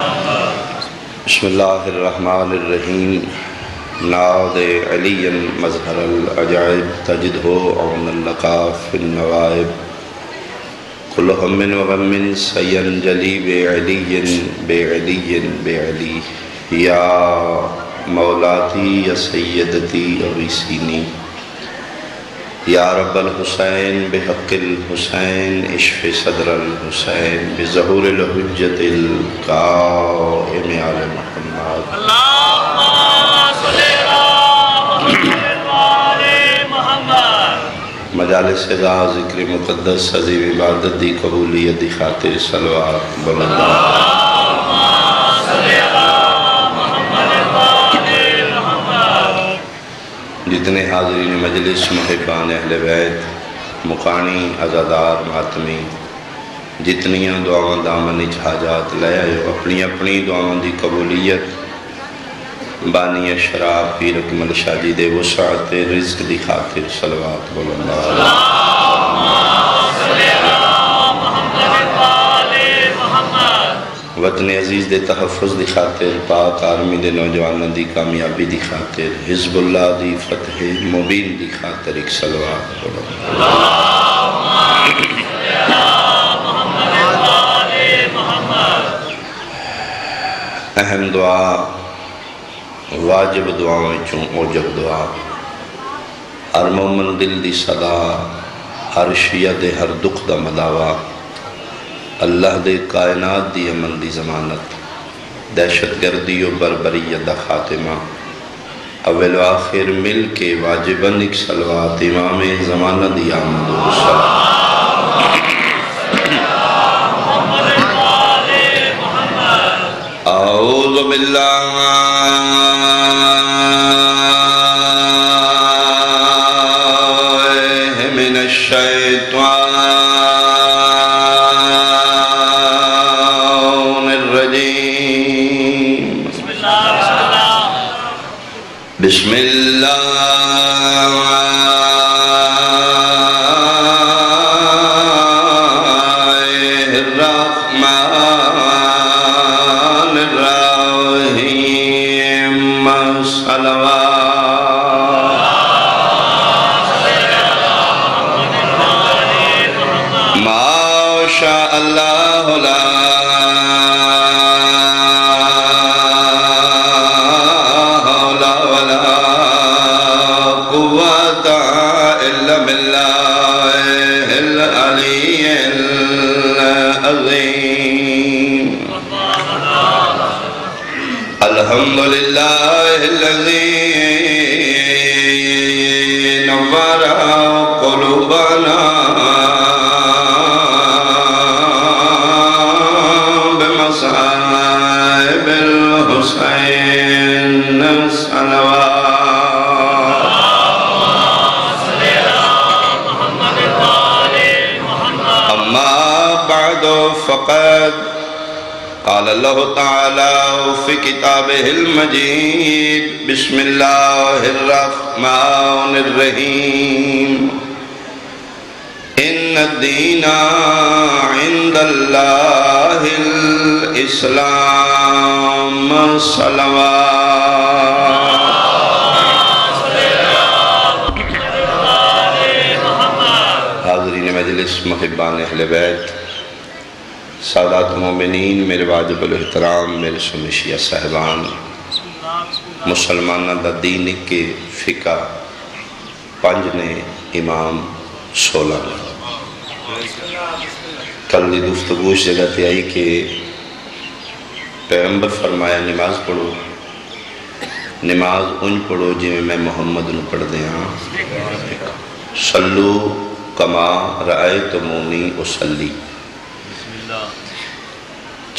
بسم اللہ الرحمن الرحیم۔ ناد علی مظہر العجائب تجد ہو عون اللقاف النوائب۔ کل ہم و غم سین جلی بے علی بے علی بے علی یا مولاتی یا سیدتی اویسینی یا رب الحسین بحق الحسین عشف صدر الحسین بظہور الحجت القائم آل محمد. مجالس دا ذکر مقدس عظیم عبادت دی قبولیت دی خاطر صلوات بلندہ جتنے حاضرین مجلس، محبان اہل بیت، مقانی، عزادار، ماتمی، جتنیاں دعاواں دامن حاجات لے آئے، اپنی اپنی دعاواں دی قبولیت، بانی شراب، پیر اکمل شاجی دے وسعت رزق دی خاطر صلوات بلندہ وطن عزیز دے تحفظ دی خاطر، پاک آرمی دے نوجوانوں دی کامیابی دی خاطر، حزب اللہ دی فتح مبین دی خاطر ایک سلوات بلندہ اہم دعا، واجب دعاویں چون اوجب دعا۔ ہر مومن دل دی صدا، ہر شیعہ دے ہر دکھ دا مداوہ اللہ دے کائنات دی امن دی زمانت دہشت گردی و بربریت دا خاتمہ۔ اول و آخر مل کے واجباً ایک سلوات امام زمانہ دی آمد و سلام أعوذ بالله الله تعالى في كتابه المجيد بسم الله الرحمن الرحيم إن الدين عند الله الإسلام صلوات حاضرین مجلس محبان اہل بیت سادات مومنین، میرے واجب الاحترام، میرے سمشیہ صاحبان مسلمانہ دا دین کے فقہ پنج نے امام سولہ نے۔ کل دی گفتگو اس جگہ تے آئی کہ پیغمبر فرمایا، نماز پڑھو۔ نماز ان پڑھو جی میں محمد نو پڑھ دے ہاں۔ صلو کما رائے تمونی اسلی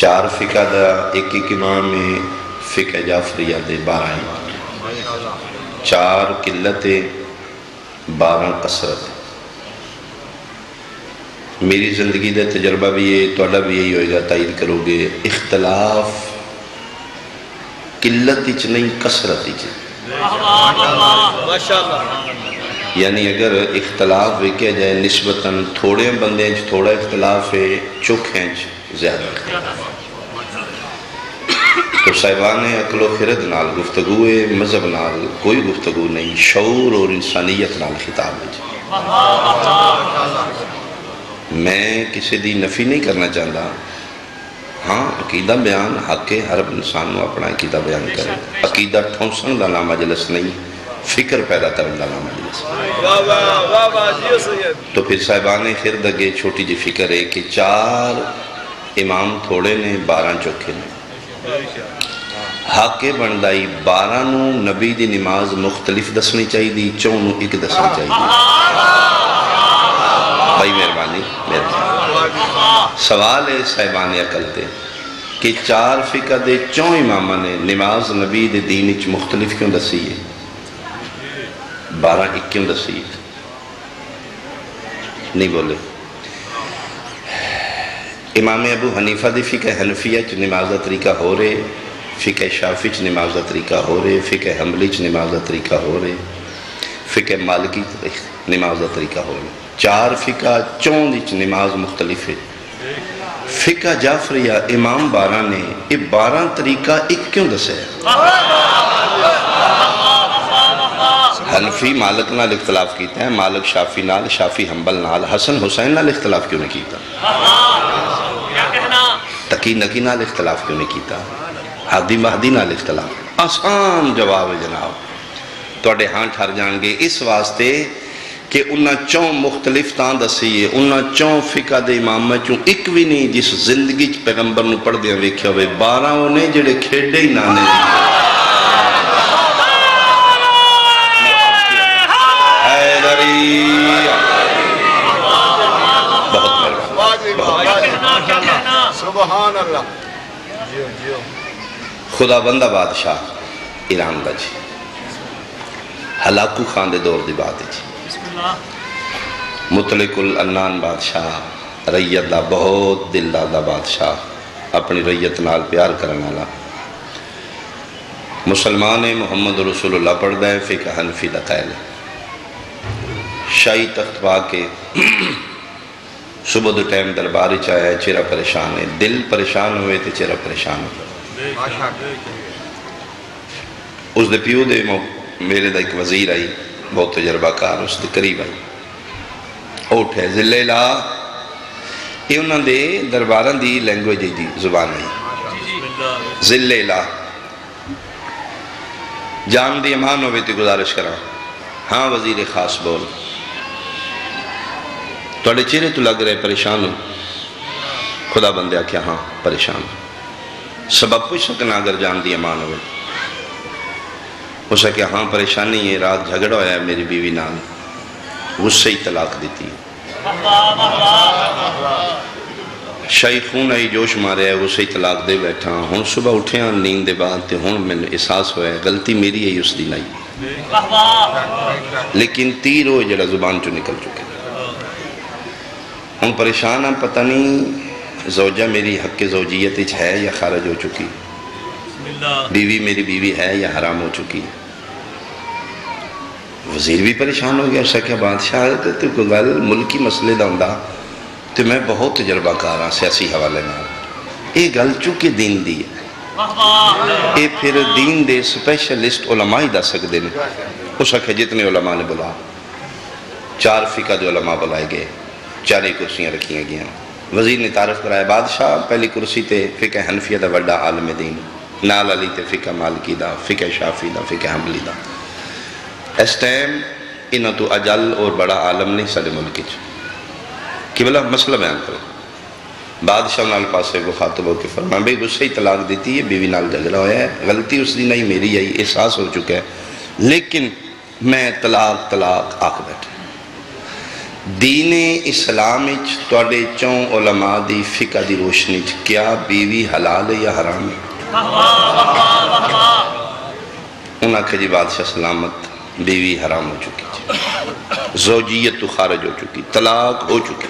چار فقہ دا ایک ایک امام میں فقہ جعفریہ دے بارہ امام۔ چار قلت بارہ قصرت۔ میری زندگی دا تجربہ بھی یہ توڑا بھی یہی ہوئے گا، تائید کرو گے۔ اختلاف قلت اچ نہیں، قصرت اچ۔ یعنی اگر اختلاف ویکیا جائے نسبتاً تھوڑے بندے ہیں تھوڑا اختلاف ہے چک ہیں زیادہ۔ اور صاحبان اقل و خرد نال گفتگو مذہب نال کوئی گفتگو نہیں، شعور اور انسانیت نال خطاب ہے جی۔ میں کسی دی نفی نہیں کرنا چاہتا ہاں عقیدہ بیان حق ہے، ہر انسان نو اپنا عقیدہ بیان کرے عقیدہ ٹھونسن دا نام مجلس نہیں، فکر پیدا کرن دا نام مجلس۔ تو پھر صاحبان خرد اگے چھوٹی جی فکر ہے کہ چار امام تھوڑے نے بارہ چوکھے نے۔ حق بندائی بارہ نو نبی دی نماز مختلف دسنی چاہی دی چونو ایک دسنی چاہی دی بھائی مہربانی مہربانی۔ سوال ہے صاحبان عقل تے کہ چار فقہ دے چون امامہ نے نماز نبی دے دین اچ مختلف کیوں دسی ہے؟ بارہ ایک کیوں دسی ہے؟ نہیں بولے۔ امام ابو حنیفہ دی فقہ حنفیہ چ نماز دا طریقہ ہو رہے، فقہ شافی چ نماز دا طریقہ ہو رہے، فقہ حملی چ نماز دا طریقہ ہو رہے، فقہ مالکی نماز دا طریقہ ہو رہے۔ چار فقہ چون دیچ نماز مختلف ہے۔ فقہ جعفریہ امام بارہ نے یہ بارہ طریقہ ایک کیوں دسے؟ ہے حنفی مالک نال اختلاف کیتا ہے، مالک شافی نال شافی حنبل نال، حسن حسین نال اختلاف کیوں نہیں کیتا؟ شکی نقی نال اختلاف کیوں نہیں کیتا؟ حدی مہدی نال اختلاف۔ آسان جواب ہے جناب۔ توڑے ہاں جان جانگے اس واسطے کہ انہاں چون مختلف تاں دسی انہاں چون فقہ دے امام میں چون ایک بھی نہیں جس زندگی پیغمبر نو پڑھ دیا ویکھیا ہوئے بارہ انہیں جڑے کھیڑے ہی نانے دی اللہ جیو جیو۔ خدا بندہ بادشاہ ایران دا جی۔ ہلاکو خان دے دور دی بات جی۔ مطلق الانان بادشاہ ریت دا بہت دل دا بادشاہ اپنی ریت نال پیار کرنا لا مسلمان محمد رسول اللہ پڑھ دے فقہ حنفی دا قائل۔ ہے شاہی تخت پا کے صبح دو ٹائم درباری چاہے چیرہ پریشان ہے۔ دل پریشان ہوئے تے چیرہ پریشان ہوئے۔ اس دے پیو دے میرے دا ایک وزیر آئی بہت تجربہ کار اس دے قریب آئی۔ اوٹھے زلے لا یہ انہوں دے درباران دی لینگویج دی زبان آئی۔ زلے لا جان دی امان ہوئے تے گزارش کرا ہاں وزیر خاص بول۔ توڑے چہرے تو لگ رہے پریشان ہو خدا بندے آکھیا ہاں پریشان۔ سبب پوچھ سکنا اگر جان دی امان ہوئے۔ ہو سکیا ہاں پریشانی ہے، رات جھگڑا ہویا ہے میری بیوی نال۔ غصے ہی طلاق دیتی شاہی خون آئی جوش مارے ہے، غصے ہی طلاق دے بیٹھا۔ ہوں صبح اٹھے ہیں نیند دے بعد تے ہوں میں احساس ہویا ہے، غلطی میری ہے، اس دی نہیں۔ لیکن تیر ہوئے جڑا زبان چو نکل چکے۔ ہوں پریشان ہم پتہ نہیں زوجہ میری حق زوجیت اچھ ہے یا خارج ہو چکی۔ بیوی میری بیوی ہے یا حرام ہو چکی۔ وزیر بھی پریشان ہو گیا اس کہ بادشاہ تو کوئی گل ملکی مسئلے دا ہوندا۔ تو میں بہت تجربہ کار ہاں سیاسی حوالے میں یہ گل چونکہ دین دی ہے۔ یہ پھر دین دے سپیشلسٹ علماء ہی دا سکتے ہیں اس کہ جتنے علماء نے بلا چار فقہ دے علماء بلائے گئے۔ چارے کرسیاں رکھیاں گیا وزیر نے تعارف کرایا، بادشاہ پہلی کرسی تے فقہ حنفیہ دا وڈا عالم دین، نال علی تے فقہ مالکی دا، فقہ شافی دا، فقہ حملی دا۔ اس ٹائم انہا تو اجل اور بڑا عالم نہیں سارے ملکی چھ کہ بلا مسئلہ بیان کرو۔ بادشاہ نال پاسے کو خاطب ہو کے فرمائے بھئی غصہ ہی طلاق دیتی ہے، بیوی نال جھگڑا ہویا ہے، غلطی اس دی نہیں، میری یہی احساس ہو چکا ہے۔ لیکن میں طلاق طلاق آکھ بیٹھے دین اسلام اچ توڑے چون علماء دی فقہ دی روشنی چ کیا بیوی حلال ہے یا حرام ہے؟ انہاں کہ جی بادشاہ سلامت، بیوی حرام ہو چکی چھ زوجیت تو خارج ہو چکی، طلاق ہو چکی۔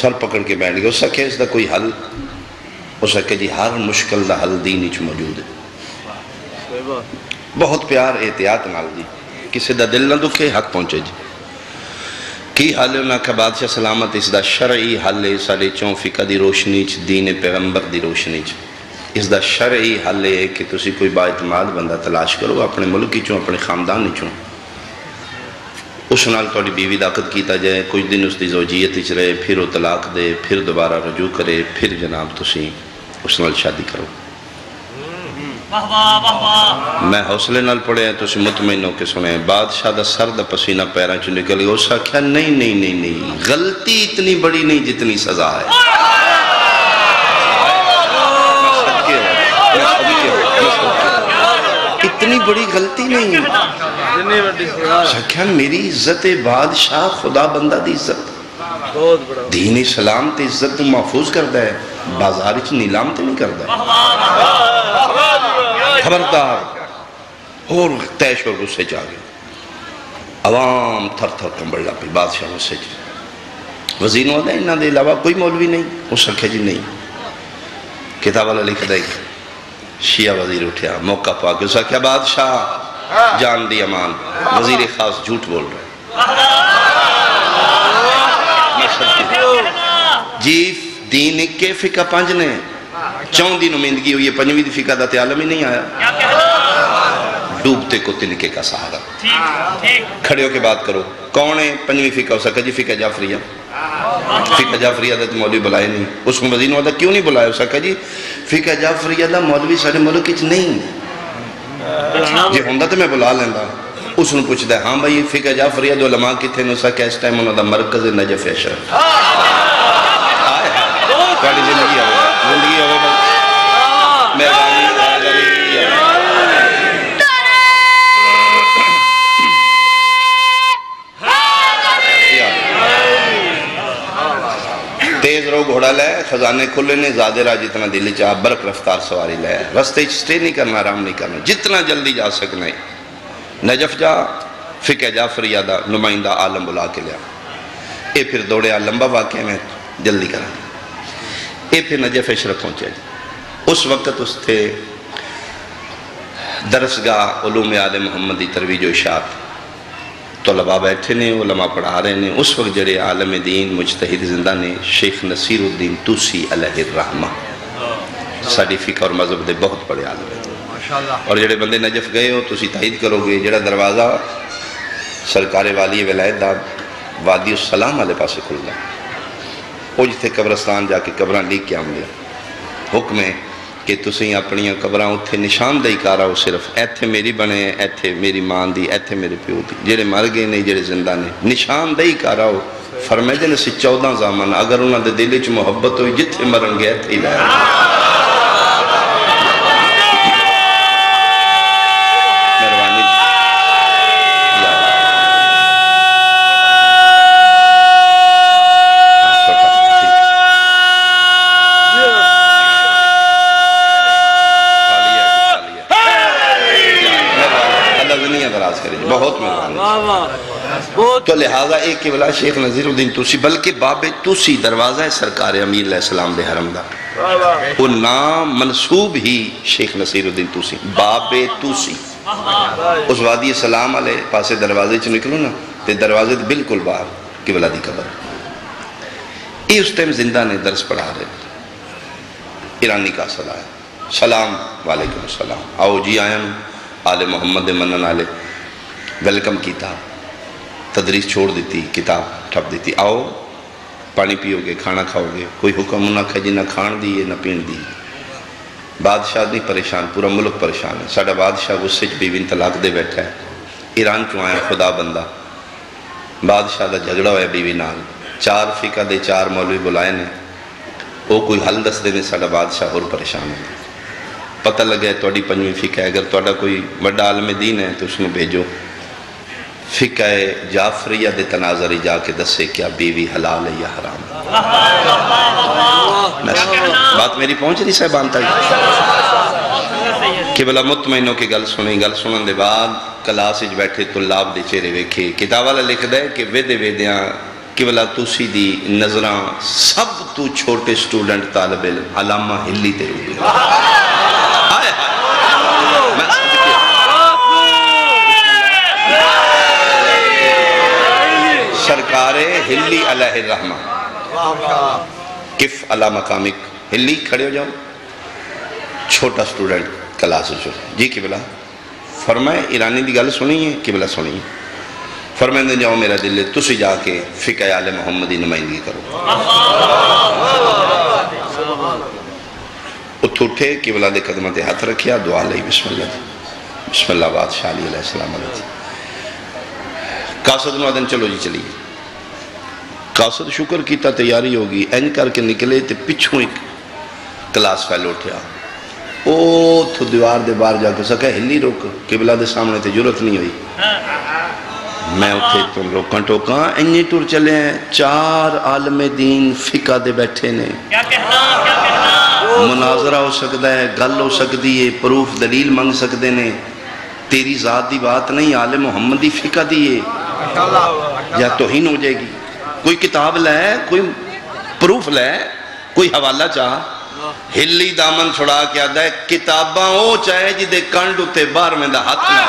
سر پکڑ کے بیٹھ گئے اس سکے اس دا کوئی حل؟ اس سکے جی ہر مشکل دا حل دین اچ موجود ہے۔ بہت پیار احتیاط نال جی۔ کسی دا دل نہ دکھے، حق پہنچے جی۔ کی حال ہے؟ انہاں کا بادشاہ سلامت، اس دا شرعی حل ہے سارے چون فقہ دی روشنی چ، دین پیغمبر دی روشنی چ۔ اس دا شرعی حل ہے کہ تسی کوئی با اعتماد بندہ تلاش کرو، اپنے ملک چوں، اپنے خاندان چوں۔ اس نال توڑی بیوی داقت کیتا جائے، کچھ دن اس دی زوجیت اچ رہے، پھر وہ طلاق دے، پھر دوبارہ رجوع کرے، پھر جناب تسی اس نال شادی کرو۔ میں حوصلے نال پڑھے ہیں تو اسی مطمئن ہو کے سنے بادشاہ دا سر دا پسینہ پیران چو نکل گیا اس کیا نہیں نہیں نہیں نہیں غلطی اتنی بڑی نہیں جتنی سزا ہے۔ اتنی بڑی غلطی نہیں کیا میری عزت بادشاہ خدا بندہ دی عزت دین اسلام تے عزت محفوظ کرتا ہے بازار چ نیلام تے نہیں کرتا خبردار۔ اور تیش اور غصے چاہ گئے۔ عوام تھر تھر کمبڑ لا پی بادشاہ غصے چ وزیر نے کہا انہاں دے علاوہ کوئی مولوی نہیں اس رکھے جی نہیں۔ کتاب والا لکھ دے۔ شیعہ وزیر اٹھیا موقع پا کے اس کیا بادشاہ جان دی امان۔ وزیر خاص جھوٹ بول رہے میں سب کی جی دین کے فقہ پانچ نے۔ چون دی نمائندگی ہوئی ہے، پنجویں دی فقہ دا تے عالم ہی نہیں آیا۔ ڈوبتے کو تنکے کا سہارا۔ کھڑے ہو کے بات کرو۔ کون ہے پنجویں فقہ ہو سکا جی فقہ جعفریہ۔ فقہ جعفریہ دا تو مولوی بلائے نہیں۔ اس کو مزید وعدہ کیوں نہیں بلائے؟ ہو سکا جی فقہ جعفریہ دا مولوی سارے ملک کچھ نہیں۔ جی ہوندہ تو میں بلا لیندہ اس نے پوچھ دے ہاں بھائی، فقہ جعفریہ دو علماء کی تھے نسا کہ اس ٹائم انہوں دا مرکز نجف اشر آئے تھوڑی زندگی آئے زندگی آئے بس مہربانی تیز رو گھوڑا لے خزانے کھلے نے زیادہ راہ جتنا دلی چاہ برق رفتار سواری لے رستے سٹے نہیں کرنا آرام نہیں کرنا جتنا جلدی جا سکنا ہے نجف جا فقہ جعفریہ دا نمائندہ عالم بلا کے لیا اے پھر دوڑے لمبا واقعہ میں جلدی کرا پھر نجف اشرف پہنچے جی۔ اس وقت اس تھے درسگاہ علوم آل محمدی ترویج و اشاعت طلباء بیٹھے نے علماء پڑھا رہے نے۔ اس وقت جڑے عالم دین مجتہد زندہ نے شیخ نصیر الدین توسی علیہ الرحمہ۔ ساڑی فقہ اور مذہب دے بہت بڑے عالم ہیں۔ اور جڑے بندے نجف گئے ہو تسی تائید کرو گے جڑا دروازہ سرکار والی ولایت دا وادی السلام والے پاسے کھل گیا۔ وہ جتھے قبرستان جا کے قبران لیک کے آمدے حکم ہے کہ تسی اپنی قبران اتھے نشان دہی کارا ہو صرف ایتھے میری بنے ہیں ایتھے میری ماں دی ایتھے میرے پیو دی جڑے مر گئے نہیں جڑے زندہ نے نشان دہی کارا ہو فرمائے دے چودہ زامن اگر انہاں دے دلی چ محبت ہوئی جتھے مرن گئے ایتھے ہی لائے مہربانی یا اللہ۔ چھوٹا ٹھیک تالیہ جی، تالیہ۔ مہربانی۔ اللہ دنیا دراز کرے جی، بہت مہربانی واہ واہ بہت تو لہذا ایک قبلہ شیخ نظیر الدین توسی، بلکہ باب توسی دروازہ ہے سرکار امیر علیہ السلام دے حرم دا۔ وہ نام منصوب ہی شیخ نصیر الدین توسی، باب توسی۔ اس وادی السلام علیہ پاسے دروازے چ نکلو نا، تے دروازے دے بالکل باہر قبلہ دی قبر۔ یہ اس ٹائم زندہ نے درس پڑھا رہے ایرانی کا صلاح ہے سلام وعلیکم السلام۔ آؤ جی آیا آل محمد منن آلے ویلکم کیتا۔ تدریس چھوڑ دیتی، کتاب ٹھپ دیتی، آؤ پانی پیو گے کھانا کھاؤ گے کوئی حکم نہ کھے جی نہ کھان دی، نہ پین دی۔ بادشاہ نہیں پریشان، پورا ملک پریشان ہے۔ ساڑھا بادشاہ غصے چ بیوین طلاق دے بیٹھا ہے۔ ایران چوں آیا؟ خدا بندہ۔ بادشاہ دا جھگڑا ہویا بیوی نال۔ چار فقہ دے چار مولوی بلائے نے۔ وہ کوئی حل دس دے نے ساڑھا بادشاہ اور پریشان ہے۔ پتہ لگے توڑی پنجویں فقہ ہے۔ اگر توڑا کوئی بڑا عالم دین ہے تو اس نے بھیجو۔ فقہ جعفریہ دے تناظری جا کے دسے کیا بیوی حلال ہے یا حرام میں بات میری پہنچ رہی صاحبان تک؟ کہ بلا مطمئنوں کی گل سنیں۔ گل سنن دے بعد کلاس اچ بیٹھے طلاب دے چہرے ویکھے۔ کتاب والا لکھ دے کہ ویدے ویدیاں کہ بلا توسی دی نظراں سب تو چھوٹے سٹوڈنٹ طالب علم علامہ ہلی تے روبی ہائے ہائے میں صدقے سرکار بار ہلی علیہ الرحمہ. کف علی مقامک. ہلی، کھڑے ہو جاؤ. چھوٹا سٹوڈنٹ کلاس چو جی قبلہ. فرمائے، ایرانی دی گل سنی ہے؟ قبلہ سنی ہے. فرمائے دے جاؤ میرا دل، تسی جا کے فقہ آل محمدی نمائندگی کرو. اتھ اٹھے، قبلہ دے قدمت ہاتھ رکھیا، دعا لئی بسم اللہ بسم اللہ بادشاہ علیہ السلام علیہ قاصد نوادن چلو جی چلی قاصد شکر کیتا تیاری ہوگی این کر کے نکلے تے پچھوں ایک کلاس فیل اٹھیا۔ او تھو دیوار دے بار جا کے سکا ہلی روک قبلہ دے سامنے تے جرت نہیں ہوئی۔ میں اتھے تم روکاں ٹوکاں انجی ٹور چلے ہیں چار عالم دین فقہ دے بیٹھے نے۔ مناظرہ ہو سکتا ہے گل ہو سکتی ہے پروف دلیل منگ سکتے نے۔ تیری ذات دی بات نہیں آل محمدی فقہ دی ہے۔ یا توہین ہو جائے گی۔ کوئی کتاب لے، کوئی پروف لے، کوئی حوالہ چاہ۔ ہلی دامن چھڑا کے آدھا ہے، کتاباں او چاہے جی دے کنڈ اتے بار میں دا ہاتھ نہ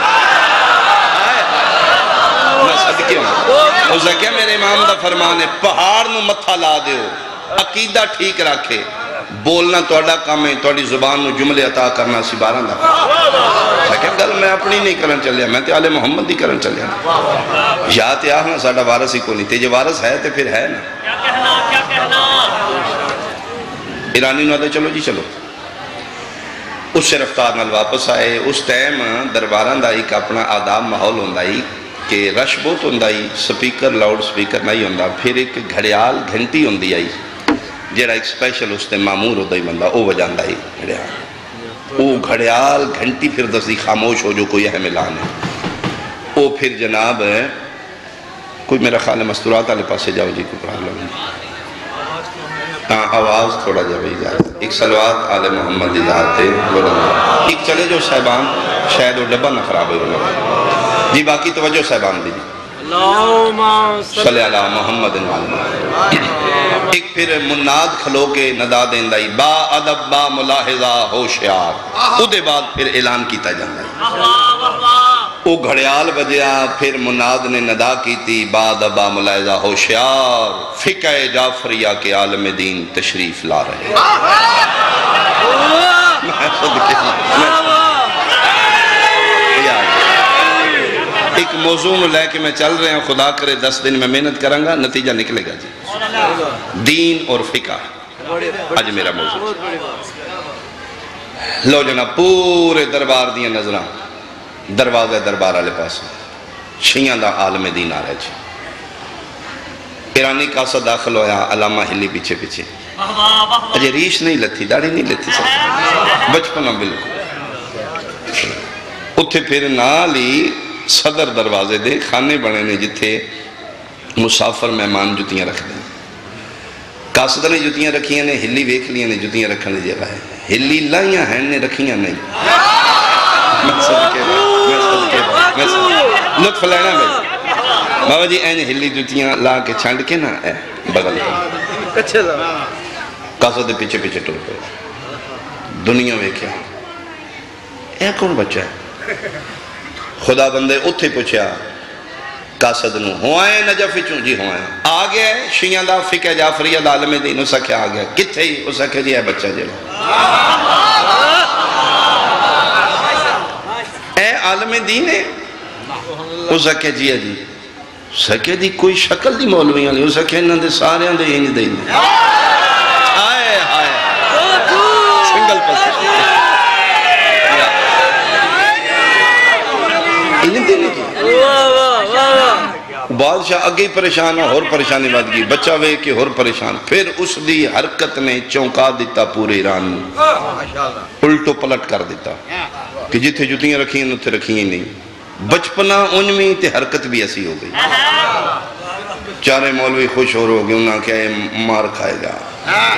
میں صدقے ہوں۔ اس نے کیا میرے امام دا فرمان ہے، پہاڑ نو متھا لا دیو، عقیدہ ٹھیک رکھے بولنا توڑا کام ہے توڑی زبان نو جملے عطا کرنا سی باران دا۔ لیکن گل میں اپنی نہیں کرن چلیا میں تے آل محمد دی کرن چلیا۔ یا تے آہنا ساڑا وارث ہی کو نہیں۔ تے جو وارث ہے تے پھر ہے نا۔ ایرانی نو آدھے چلو جی چلو۔ اس سے رفتار نال واپس آئے۔ اس ٹائم درباران دا ایک اپنا آداب ماحول ہوندائی کہ رش بہت ہوندائی سپیکر لاؤڈ سپیکر نہیں ہوندا۔ پھر ایک گھڑیال گھنٹی ہوندی آئی جیڑا ایک سپیشل اس تے معمور ہوتا ہی بندہ او وجاندہ ہی گھڑیال او گھڑیال گھنٹی پھر دستی خاموش ہو جو کوئی اہم اعلان ہے او پھر جناب ہے کوئی میرا خیال ہے مستورات والے پاسے جاؤ جی کوئی پرابلم نہیں ہاں آواز تھوڑا جا بھئی جا ایک سلوات آل محمد ذات تے ایک چلے جو صاحبان شاید وہ ڈبہ نہ خراب ہوئی جی باقی توجہ صاحبان دی اللہم صلی اللہ محمد ایک پھر مناد کھلو کے ندا دیں دائی با ادب با ملاحظہ ہوشیار او دے بعد پھر اعلان کیتا جاندائی او گھڑیال بجیا پھر مناد نے ندا کی تھی بعد با ملاحظہ ہوشیار فقہ جعفریہ کے عالم دین تشریف لا رہے میں صدقے میں ایک موضوع لے کے میں چل رہے ہیں، خدا کرے دس دن میں محنت کروں گا نتیجہ نکلے گا جی۔ دین اور فقہ۔ آج میرا موضوع۔ لو جناب، پورے دربار دیا نظرہ دروازہ دربار والے پاس شیعہ دا عالم دین آ رہا جی۔ ایرانی کاسا داخل ہویا، علامہ ہلی پیچھے پیچھے۔ اجے ریش نہیں لتھی، داڑھی نہیں لتھی سکتا بچپنا بالکل۔ اتھے پھر نالی صدر دروازے دے کھانے بنے نے جتھے مسافر مہمان جتیاں رکھ دیں۔ کاسدہ نے جتیاں رکھیاں نے ہلی ویکھ لیاں نے جتیاں رکھنے جگہ ہے۔ ہلی لائیاں ہیں نے رکھیاں نہیں۔ میں صدقے با میں صدقے میں صدقے لطف لینا بھائی۔ بابا جی این ہلی جتیاں لا کے چھانڈ کے نا اے بغل کاسدہ دے پیچھے پیچھے ٹور پہ دنیا ویکھیا۔ اے کون بچہ ہے؟ خدا بندے اتھے پوچھیا قاسد نو ہوائیں نجف چوں جی ہوائیں آگے شیعہ دا فقہ جعفریہ دا عالم دین اسا کیا آگیا کتھے ہی اسا کہہ جی اے بچہ جلو اے عالم دین ہے اسا کہہ جی ہے جی اسا کہہ جی کوئی شکل دی مولویاں نہیں اسا کہہ انہاں دے سارے دے انج دے آئے آئے سنگل پس انج دے نہیں جی واہ واہ واہ واہ بادشاہ اگے پریشان ہو اور پریشانی بات گئی۔ بچہ وے کہ اور پریشان۔ پھر اس دی حرکت نے چونکا دیتا پورے ایران میں الٹو پلٹ کر دیتا کہ جتھے جتیاں رکھیں اتھے رکھیں نہیں۔ بچپنا انجمی تے حرکت بھی ایسی ہو گئی۔ چارے مولوی خوش ہو رہو گے انہاں کیا یہ مار کھائے گا۔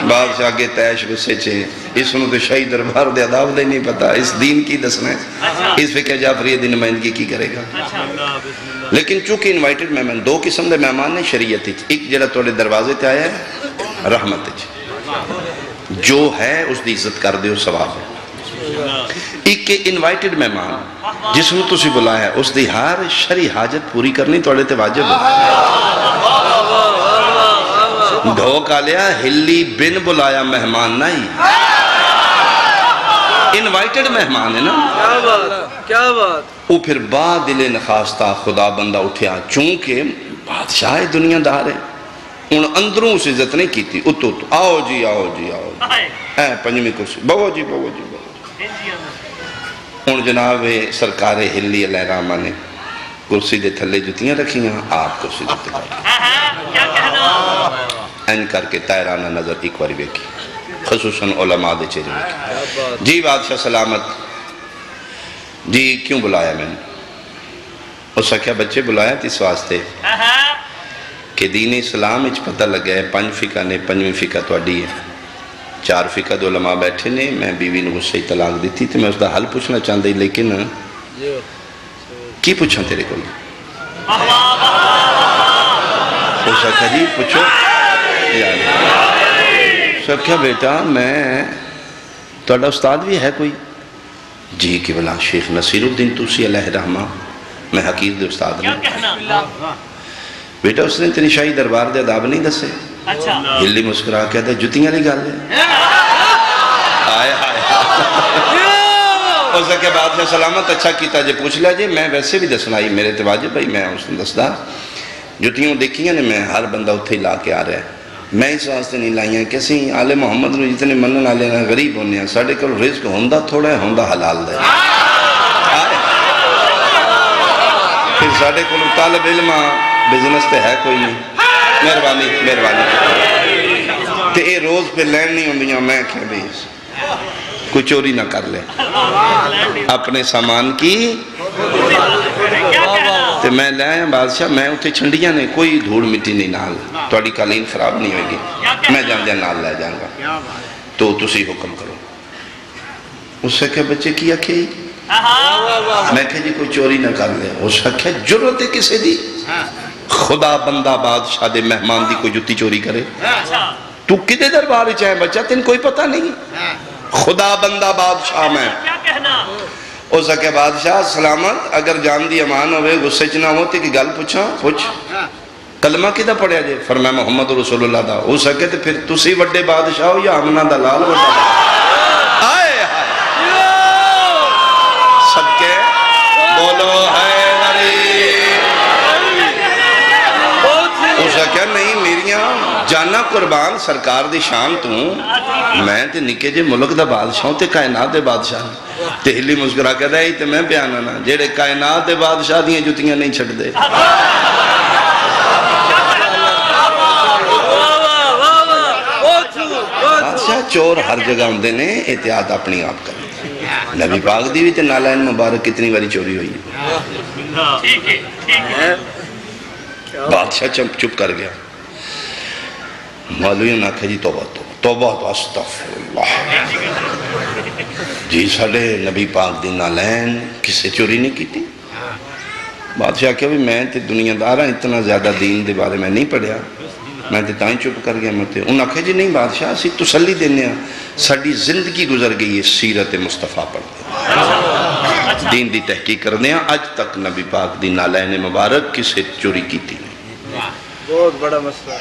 بادشاہ کے تیش غصے چھے اس انہوں تے شہید دربار دے عذاب دے نہیں پتا اس دین کی دسنا ہے۔ اس فکر جعفری دی نمائندگی کی کرے گا۔ لیکن چونکہ انوائٹڈ مہمان دو قسم دے مہمان نے، شریعت ایک جڑا تہاڈے دروازے تے آیا ہے، رحمت وچ جو ہے، اس دی عزت کر دیو، ثواب ایک کے انوائٹڈ مہمان۔ جس نو تسی بلایا ہے، اس دی ہر شری حاجت پوری کرنی تہاڈے تے واجب ہے۔ دھوکا لیا، ہلی بن بلایا مہمان نہیں انوائٹڈ مہمان ہے نا کیا بات کیا بات؟ وہ پھر با دل نخواستہ خدا بندہ اٹھیا چونکہ بادشاہ دنیا دار ہے۔ ان اندروں اس عزت نہیں کی تھی اتو اتو آؤ جی آؤ جی آؤ جی۔ اے پنجمی کرسی بہو جی بہو جی بہو جی۔ ہوں جناب سرکار ہلی علیہ رامہ نے کرسی دے تھلے جتیاں رکھیاں آپ کرسی دے تھلے۔ این کر کے تیرانہ نظر ایک باری بیکی خصوصاً علماء دے چہرے جی بادشاہ سلامت۔ جی کیوں بلایا میں نے؟ اس کیا بچے بلایا تھی اس واسطے؟ کہ دین اسلام اچ پتہ لگا ہے، پنج فقہ نے پنجویں فقہ تو اڈی ہے۔ چار فقہ دو علماء بیٹھے نے، میں بیوی نے غصے طلاق دیتی تو میں اس دا حل پوچھنا چاہتا ہی لیکن کی پوچھا تیرے کو اس کہا جی پوچھو۔ سب کیا بیٹا میں توڑا استاد بھی ہے کوئی؟ جی کہ بلا شیخ نصیر الدین توسی علیہ رحمہ میں حقیق دے استاد نے بیٹا اس نے تیری شاہی دربار دے عذاب نہیں دسے۔ ہلی مسکرا کہتا ہے جتیاں نہیں گال ہے آئے آئے۔ اس کے بعد میں سلامت اچھا کیتا جے پوچھ لیا جے میں ویسے بھی دسنا ہی میرے تواجب بھائی میں اس نے دسدا۔ جتیوں دیکھیاں نے میں ہر بندہ اتھے لا کے آ رہا ہے۔ میں اس واسطے نہیں لائیاں کہ سی آل محمد نو جتنے منن آلے نا غریب ہونے ہیں ساڑھے کل رزق ہوندہ تھوڑا ہے ہوندہ حلال دے آئے۔ پھر ساڑھے کل طالب علم بزنس تے ہے کوئی نہیں۔ مہربانی مہربانی۔ تے اے روز پہ لین نہیں ہوندیاں، میں کہہ بھی کوئی چوری نہ کر لے۔ اپنے سامان کی۔ لے آیا بادشاہ میں اتھے چھنڈیاں نے کوئی دھوڑ مٹی نہیں نال توڑی قالین خراب نہیں ہوئے گی۔ میں جان جان نال لے جاؤں گا۔ تو تسی حکم کرو۔ اس سے کہا بچے کیا کہی میں کہا جی کوئی چوری نہ کر لے۔ اس سے کہا جرت ہے کسے دی؟ خدا بندہ بادشاہ دے مہمان دی کوئی جتی چوری کرے۔ تو کدے دربار چاہے بچہ؟ تین کوئی پتہ نہیں۔ خدا بندہ بادشاہ میں۔ او سکے بادشاہ سلامت، اگر جان دی امان ہوئے، غصے چنا ہو تے کہ گل پوچھا پوچھ۔ کلمہ کدہ پڑھیا جے؟ فرمایا محمد رسول اللہ دا۔ ہو سکے تو پھر تسی وڈے بادشاہ ہو یا امنہ دلال وڈا قربان سرکار دی شان تو میں تے نکے جے ملک دا بادشاہ تے کائنات دے بادشاہ تے ہلی مسکرا کے دے تے میں پیانا نا جیڑے کائنات دے بادشاہ دیاں جتیاں نہیں چھڑ دے بادشاہ چور ہر جگہ ہوندے نے احتیاط اپنی آپ کریں۔ نبی پاک دی بھی تے نالائن مبارک کتنی باری چوری ہوئی بادشاہ چپ چپ کر گیا۔ مولوی نے کہا جی توبہ توبہ توبہ تو استغفر اللہ جی ساڑھے نبی پاک دی نالین کسے چوری نہیں کیتی۔ بادشاہ کہا بھی میں تے دنیا دارا ہاں، اتنا زیادہ دین دے بارے میں نہیں پڑھیا۔ میں تے تائیں چپ کر گیا، میں تے انہوں نے کہا جی نہیں بادشاہ، اسی تسلی دینے ہیں ساڑھی زندگی گزر گئی ہے سیرت مصطفیٰ پڑھ دے دین دی تحقیق کرنے ہیں آج تک نبی پاک دی نالین مبارک کسے چوری کیتی۔ بہت بڑا مسئلہ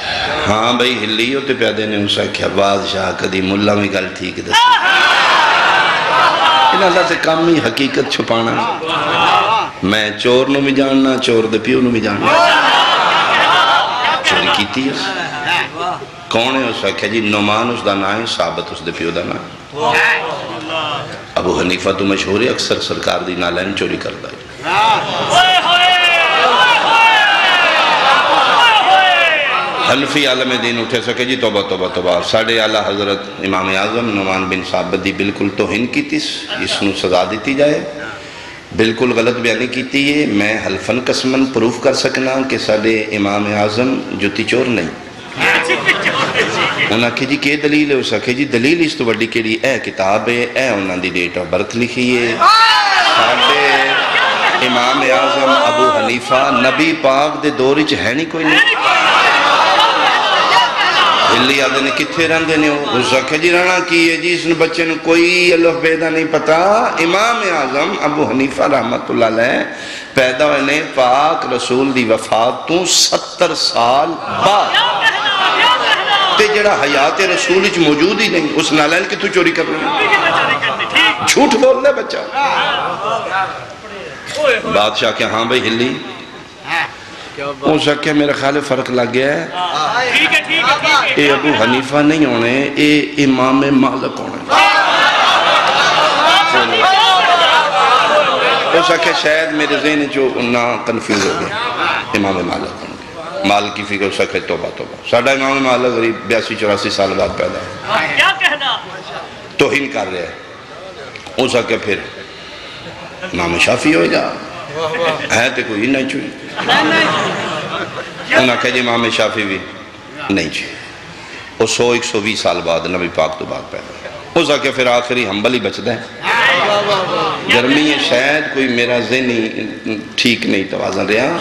ہاں بھئی ہلی ہوتے پیادے نے اسا کیا بادشاہ کدی ملا میں گل ٹھیک دس ان اللہ سے کام ہی حقیقت چھپانا۔ میں چور نو بھی جاننا، چور دے پیو نو بھی جاننا۔ چوری کیتی ہے کون ہے؟ اسا کیا جی نومان اس دا نام ہے، ثابت اس دے پیو دا نام۔ ابو حنیفہ تو مشہور ہے، اکثر سرکار دی نالین چوری کرتا ہے۔ حنفی عالم دین اٹھے سکے جی توبہ توبہ توبہ۔ ساڑھے اعلیٰ حضرت امام اعظم نمان بن صابت دی بالکل توہین کی تیس اس نو سزا دیتی جائے۔ بالکل غلط بیانی کیتی ہے۔ میں حلفن قسمن پروف کر سکنا کہ ساڑھے امام اعظم جتی چور نہیں۔ انہاں کہ جی کہ دلیل ہے؟ اسا کہ جی دلیل اس تو بڑی کے لیے اے کتاب ہے، اے انہاں دی ڈیٹ آف برتھ لکھی ہے۔ ساڑھے امام اعظم ابو حنیفہ نبی پاک دے دوری چھ ہے نہیں کوئی۔ نہیں ہلی آدھے نے کتھے رہن دینے ہو اس وقت جی رہنا کی ہے جی؟ اس نے بچے نے کوئی اللہ پیدا نہیں پتا۔ امام اعظم ابو حنیفہ رحمت اللہ علیہ پیدا ہوئے نے پاک رسول دی وفات تو ستر سال بعد۔ تے جڑا حیات رسول اچ موجود ہی نہیں، اس نالین کی تو چوری کر رہے ہیں جھوٹ بول دے بچہ۔ بادشاہ کہ ہاں بھئی ہلی؟ ہو سکے میرا خیال فرق لگ گیا ہے۔ ٹھیک ہے ٹھیک ہے ٹھیک ہے۔ اے ابو حنیفہ نہیں ہونے اے امام مالک ہونے۔ ہو سکے شاید میرے ذہن جو نہ کنفیوز ہو گیا امام مالک ہونے۔ مال کی فکر ہو سکے توبہ توبہ۔ ساڑھا امام مالک غریب بیاسی چوراسی سال بعد پیدا ہے کیا کہنا؟ توہین کر رہے ہیں۔ ہو سکے پھر امام شافی ہو جا۔ ہے تو کوئی نہیں چوئی۔ انہاں کہا جی امام شافی بھی نہیں چوئی وہ سو ایک سو بیس سال بعد نبی پاک تو بعد پیدا ہو سکے پھر آخری ہمبل ہی بچ دیں گرمی ہے شاید کوئی میرا ذہنی ٹھیک نہیں توازن رہا۔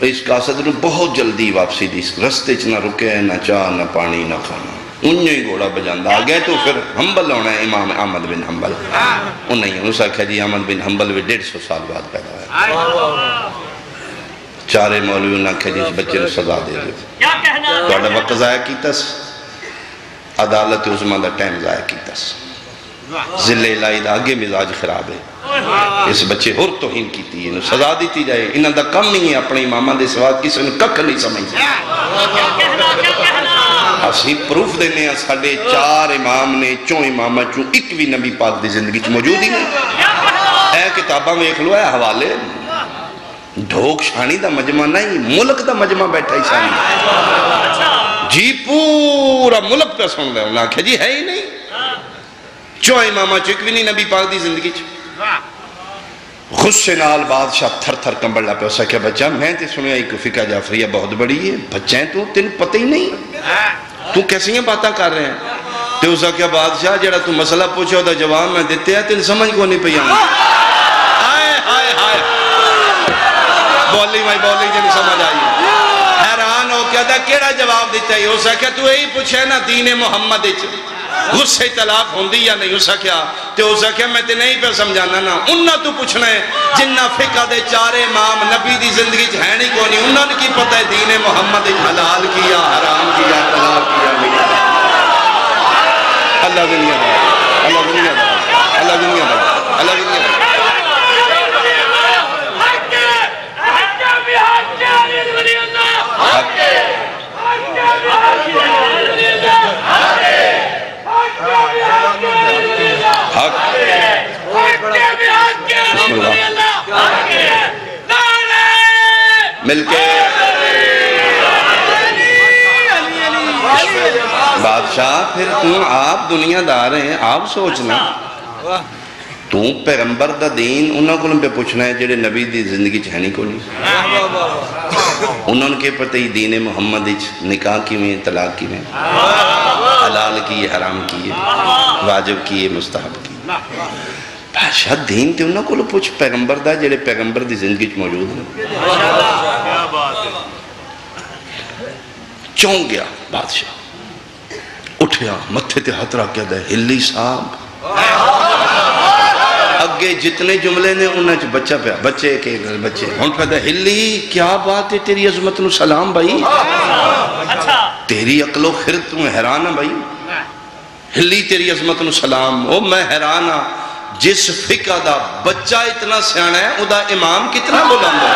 اس قاصد نے بہت جلدی واپسی دی۔ رستے چ نہ رکے، نہ چاہ، نہ پانی، نہ کھانا۔ انہوں ہی گھوڑا بجاندہ آ گئے تو پھر ہمبل ہونا ہے، امام احمد بن ہمبل انہوں نے کہا جی احمد بن ہمبل بھی ڈیڑھ سو سال بعد پیدا ہے چارے مولویوں نے کہا جی اس بچے نے سزا دے دے اڈا وقت ضائع کیتا س عدالت عظمہ دا ٹائم ضائع کیتا س ذلہ الہی دا آگے مزاج خراب ہے۔ اس بچے ہر توہین کیتی ہے سزا دیتی جائے۔ انہاں دا کم نہیں ہے اپنے امامہ دے سواد کسی نے کک نہیں سمجھ اسی پروف دینے ہیں ساڑھے چار امام نے چون امامہ چون ایک بھی نبی پاک دی زندگی چ موجود ہی نہیں۔ اے کتابہ میں ایک لو ہے حوالے۔ ڈھوک شانی دا مجمع نہیں ملک دا مجمع بیٹھا ہی شانی جی پورا ملک پہ سن لے انہاں کہا جی ہے ہی نہیں چو امامہ چو ایک بھی نہیں نبی پاک دی زندگی چ غصے نال بادشاہ تھر تھر کمبڑ لا پہ اسا کیا بچہ میں تے سنیا ایک فقہ جعفریہ بہت بڑی ہے بچیں تو تین پتہ ہی نہیں تو کیسی ہیں باتاں کر رہے ہیں تے اسا کیا بادشاہ جڑا تو مسئلہ پوچھو دا جواب میں دیتے ہیں تین سمجھ کو نہیں پہ آنا ہائے ہائے ہائے بولی میں بولی جن سمجھ آئی۔ حیران ہو کیا دا کیڑا جواب دیتا ہے؟ اسا کیا تو یہی پوچھے نا دین محمد اچھ غصے طلاق ہوندی یا نہیں؟ اسا کیا تے اسا کیا میں تے نہیں پہ سمجھانا نا۔ انہا تو پوچھنا ہے جنہ فقہ دے چارے امام نبی دی زندگی چھ ہے نہیں کونی انہا نے کی پتہ ہے دین محمد اچھ حلال کیا حرام کیا طلاق کیا نہیں؟ اللہ دنیا دا اللہ دنیا دا اللہ دنیا دا اللہ دنیا دا حق مل کے بادشاہ، پھر تم آپ دنیا دار ہیں، آپ سوچنا۔ تو پیغمبر دا دین انہوں کو پہ پوچھنا ہے، جڑے نبی دی زندگی چہنی کو نہیں انہوں کے پتہ ہی دین محمد اچ نکاح کی میں طلاق کی میں حلال کی حرام کی واجب کی مستحب کی بادشاہ دین تے انہوں کو پوچھ، پیغمبر دا، جڑے پیغمبر دی زندگی چ موجود ہیں چون گیا بادشاہ۔ اٹھیا، متھے تے ہاتھ رکھ کے دے ہلی صاحب۔ اگے جتنے جملے نے انہیں چ بچہ پیا بچے کے گھر بچے۔ ہن پہ ہلی کیا بات ہے تیری عظمت نو؟ سلام بھائی۔ اچھا۔ تیری عقل و خرد تم حیران ہے بھائی۔ ہلی تیری عظمت نو سلام۔ او میں حیران ہاں۔ جس فقہ دا بچہ اتنا سیانا ہے او دا امام کتنا بلند ہے۔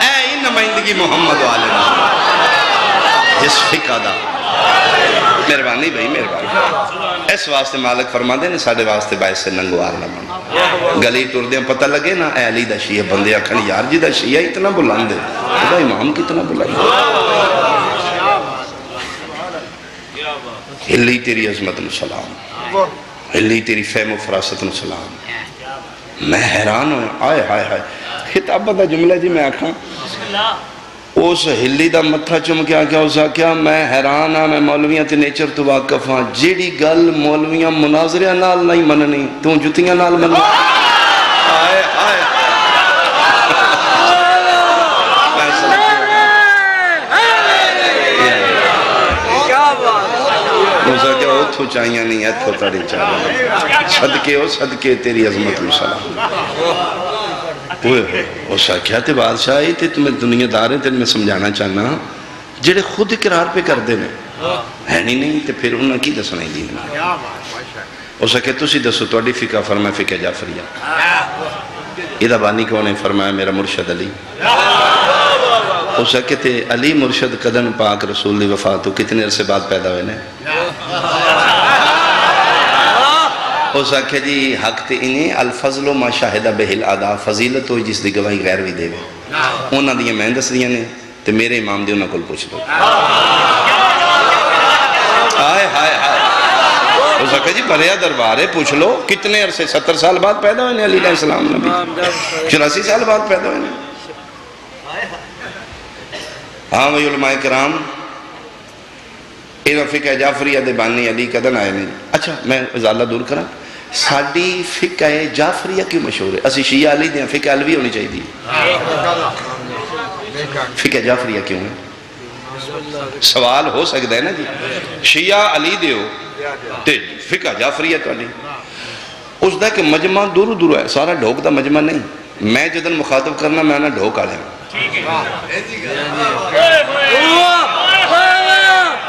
اے ہی نمائندگی محمد والے جس فقہ دا۔ مہربانی بھائی، مہربانی۔ اس واسطے مالک فرما دے نے ساڑھے واسطے باعث سے ننگوار نہ بنا گلی ٹور دیں پتہ لگے نا، اے علی دا شیعہ بندے اکھن یار جی دا شیعہ اتنا بلند ہے۔ او دا امام کتنا بلند ہے۔ ہلی تیری عظمت نو سلام۔ ہلی تیری فہم و فراست نو سلام۔ میں حیران ہوں آئے ہائے ہائے خطابہ دا جملہ جی میں آکھاں اس ہلی دا متھا چم کیا کیا اسا کیا میں حیران ہاں میں مولویاں تے نیچر تو واقف ہاں۔ جیڑی گل مولویاں مناظرہ نال نہیں مننی تو جتیاں نال مننی۔ آئے آئے۔ میں سلام کیا بات اسا کیا اتھو چاہیاں نہیں اتھو تڑی چاہیاں صدقے ہو صدقے تیری بادشاہ ہی تے تمہیں دنیا دار ہیں تے میں سمجھانا چاہنا۔ جڑے خود اقرار پہ کر دینے ہے نہیں نہیں تو پھر انہوں کی دسنا ہی دین۔ میں کیا بات دسو توڑی فقہ فرمائے فقہ جعفریہ۔ ادھا بانی کون ہے؟ فرمایا میرا مرشد علی۔ ہو سکے علی مرشد قدن پاک رسول دی وفات ہو کتنے عرصے بعد پیدا ہوئے نے؟ ہو سکے جی حق تے انہیں الفضل و ما شاہدہ بہل آدھا فضیلت ہوئی جس دی گواہی غیر بھی دے انہاں دیاں میں دس دیاں نے تے میرے امام دی انہاں کل پوچھ لو۔ ہائے ہائے ہائے۔ ہو سکے جی بھریا دربار ہے پوچھ لو کتنے عرصے ستر سال بعد پیدا ہوئے نے علی علیہ السلام نبی؟ چراسی سال بعد پیدا ہوئے نے۔ ہاں بھائی علماء کرام یہ فقہ جعفریہ دے بانی علی قدن آئے نے۔ اچھا میں ازالہ دور کرا ساڑی فقہ جعفریہ کیوں مشہور ہے؟ اسی شیعہ علی دیں فقہ علوی ہونی چاہیے دی فقہ جعفریہ کیوں ہے؟ سوال ہو سکتا ہے نا جی۔ شیعہ علی دیو تے فقہ جعفریہ تو علی اس دا کہ مجمع دور دور ہے، سارا ڈھوک دا مجمع نہیں۔ میں جدن مخاطب کرنا، میں نہ ڈھوک آ لیں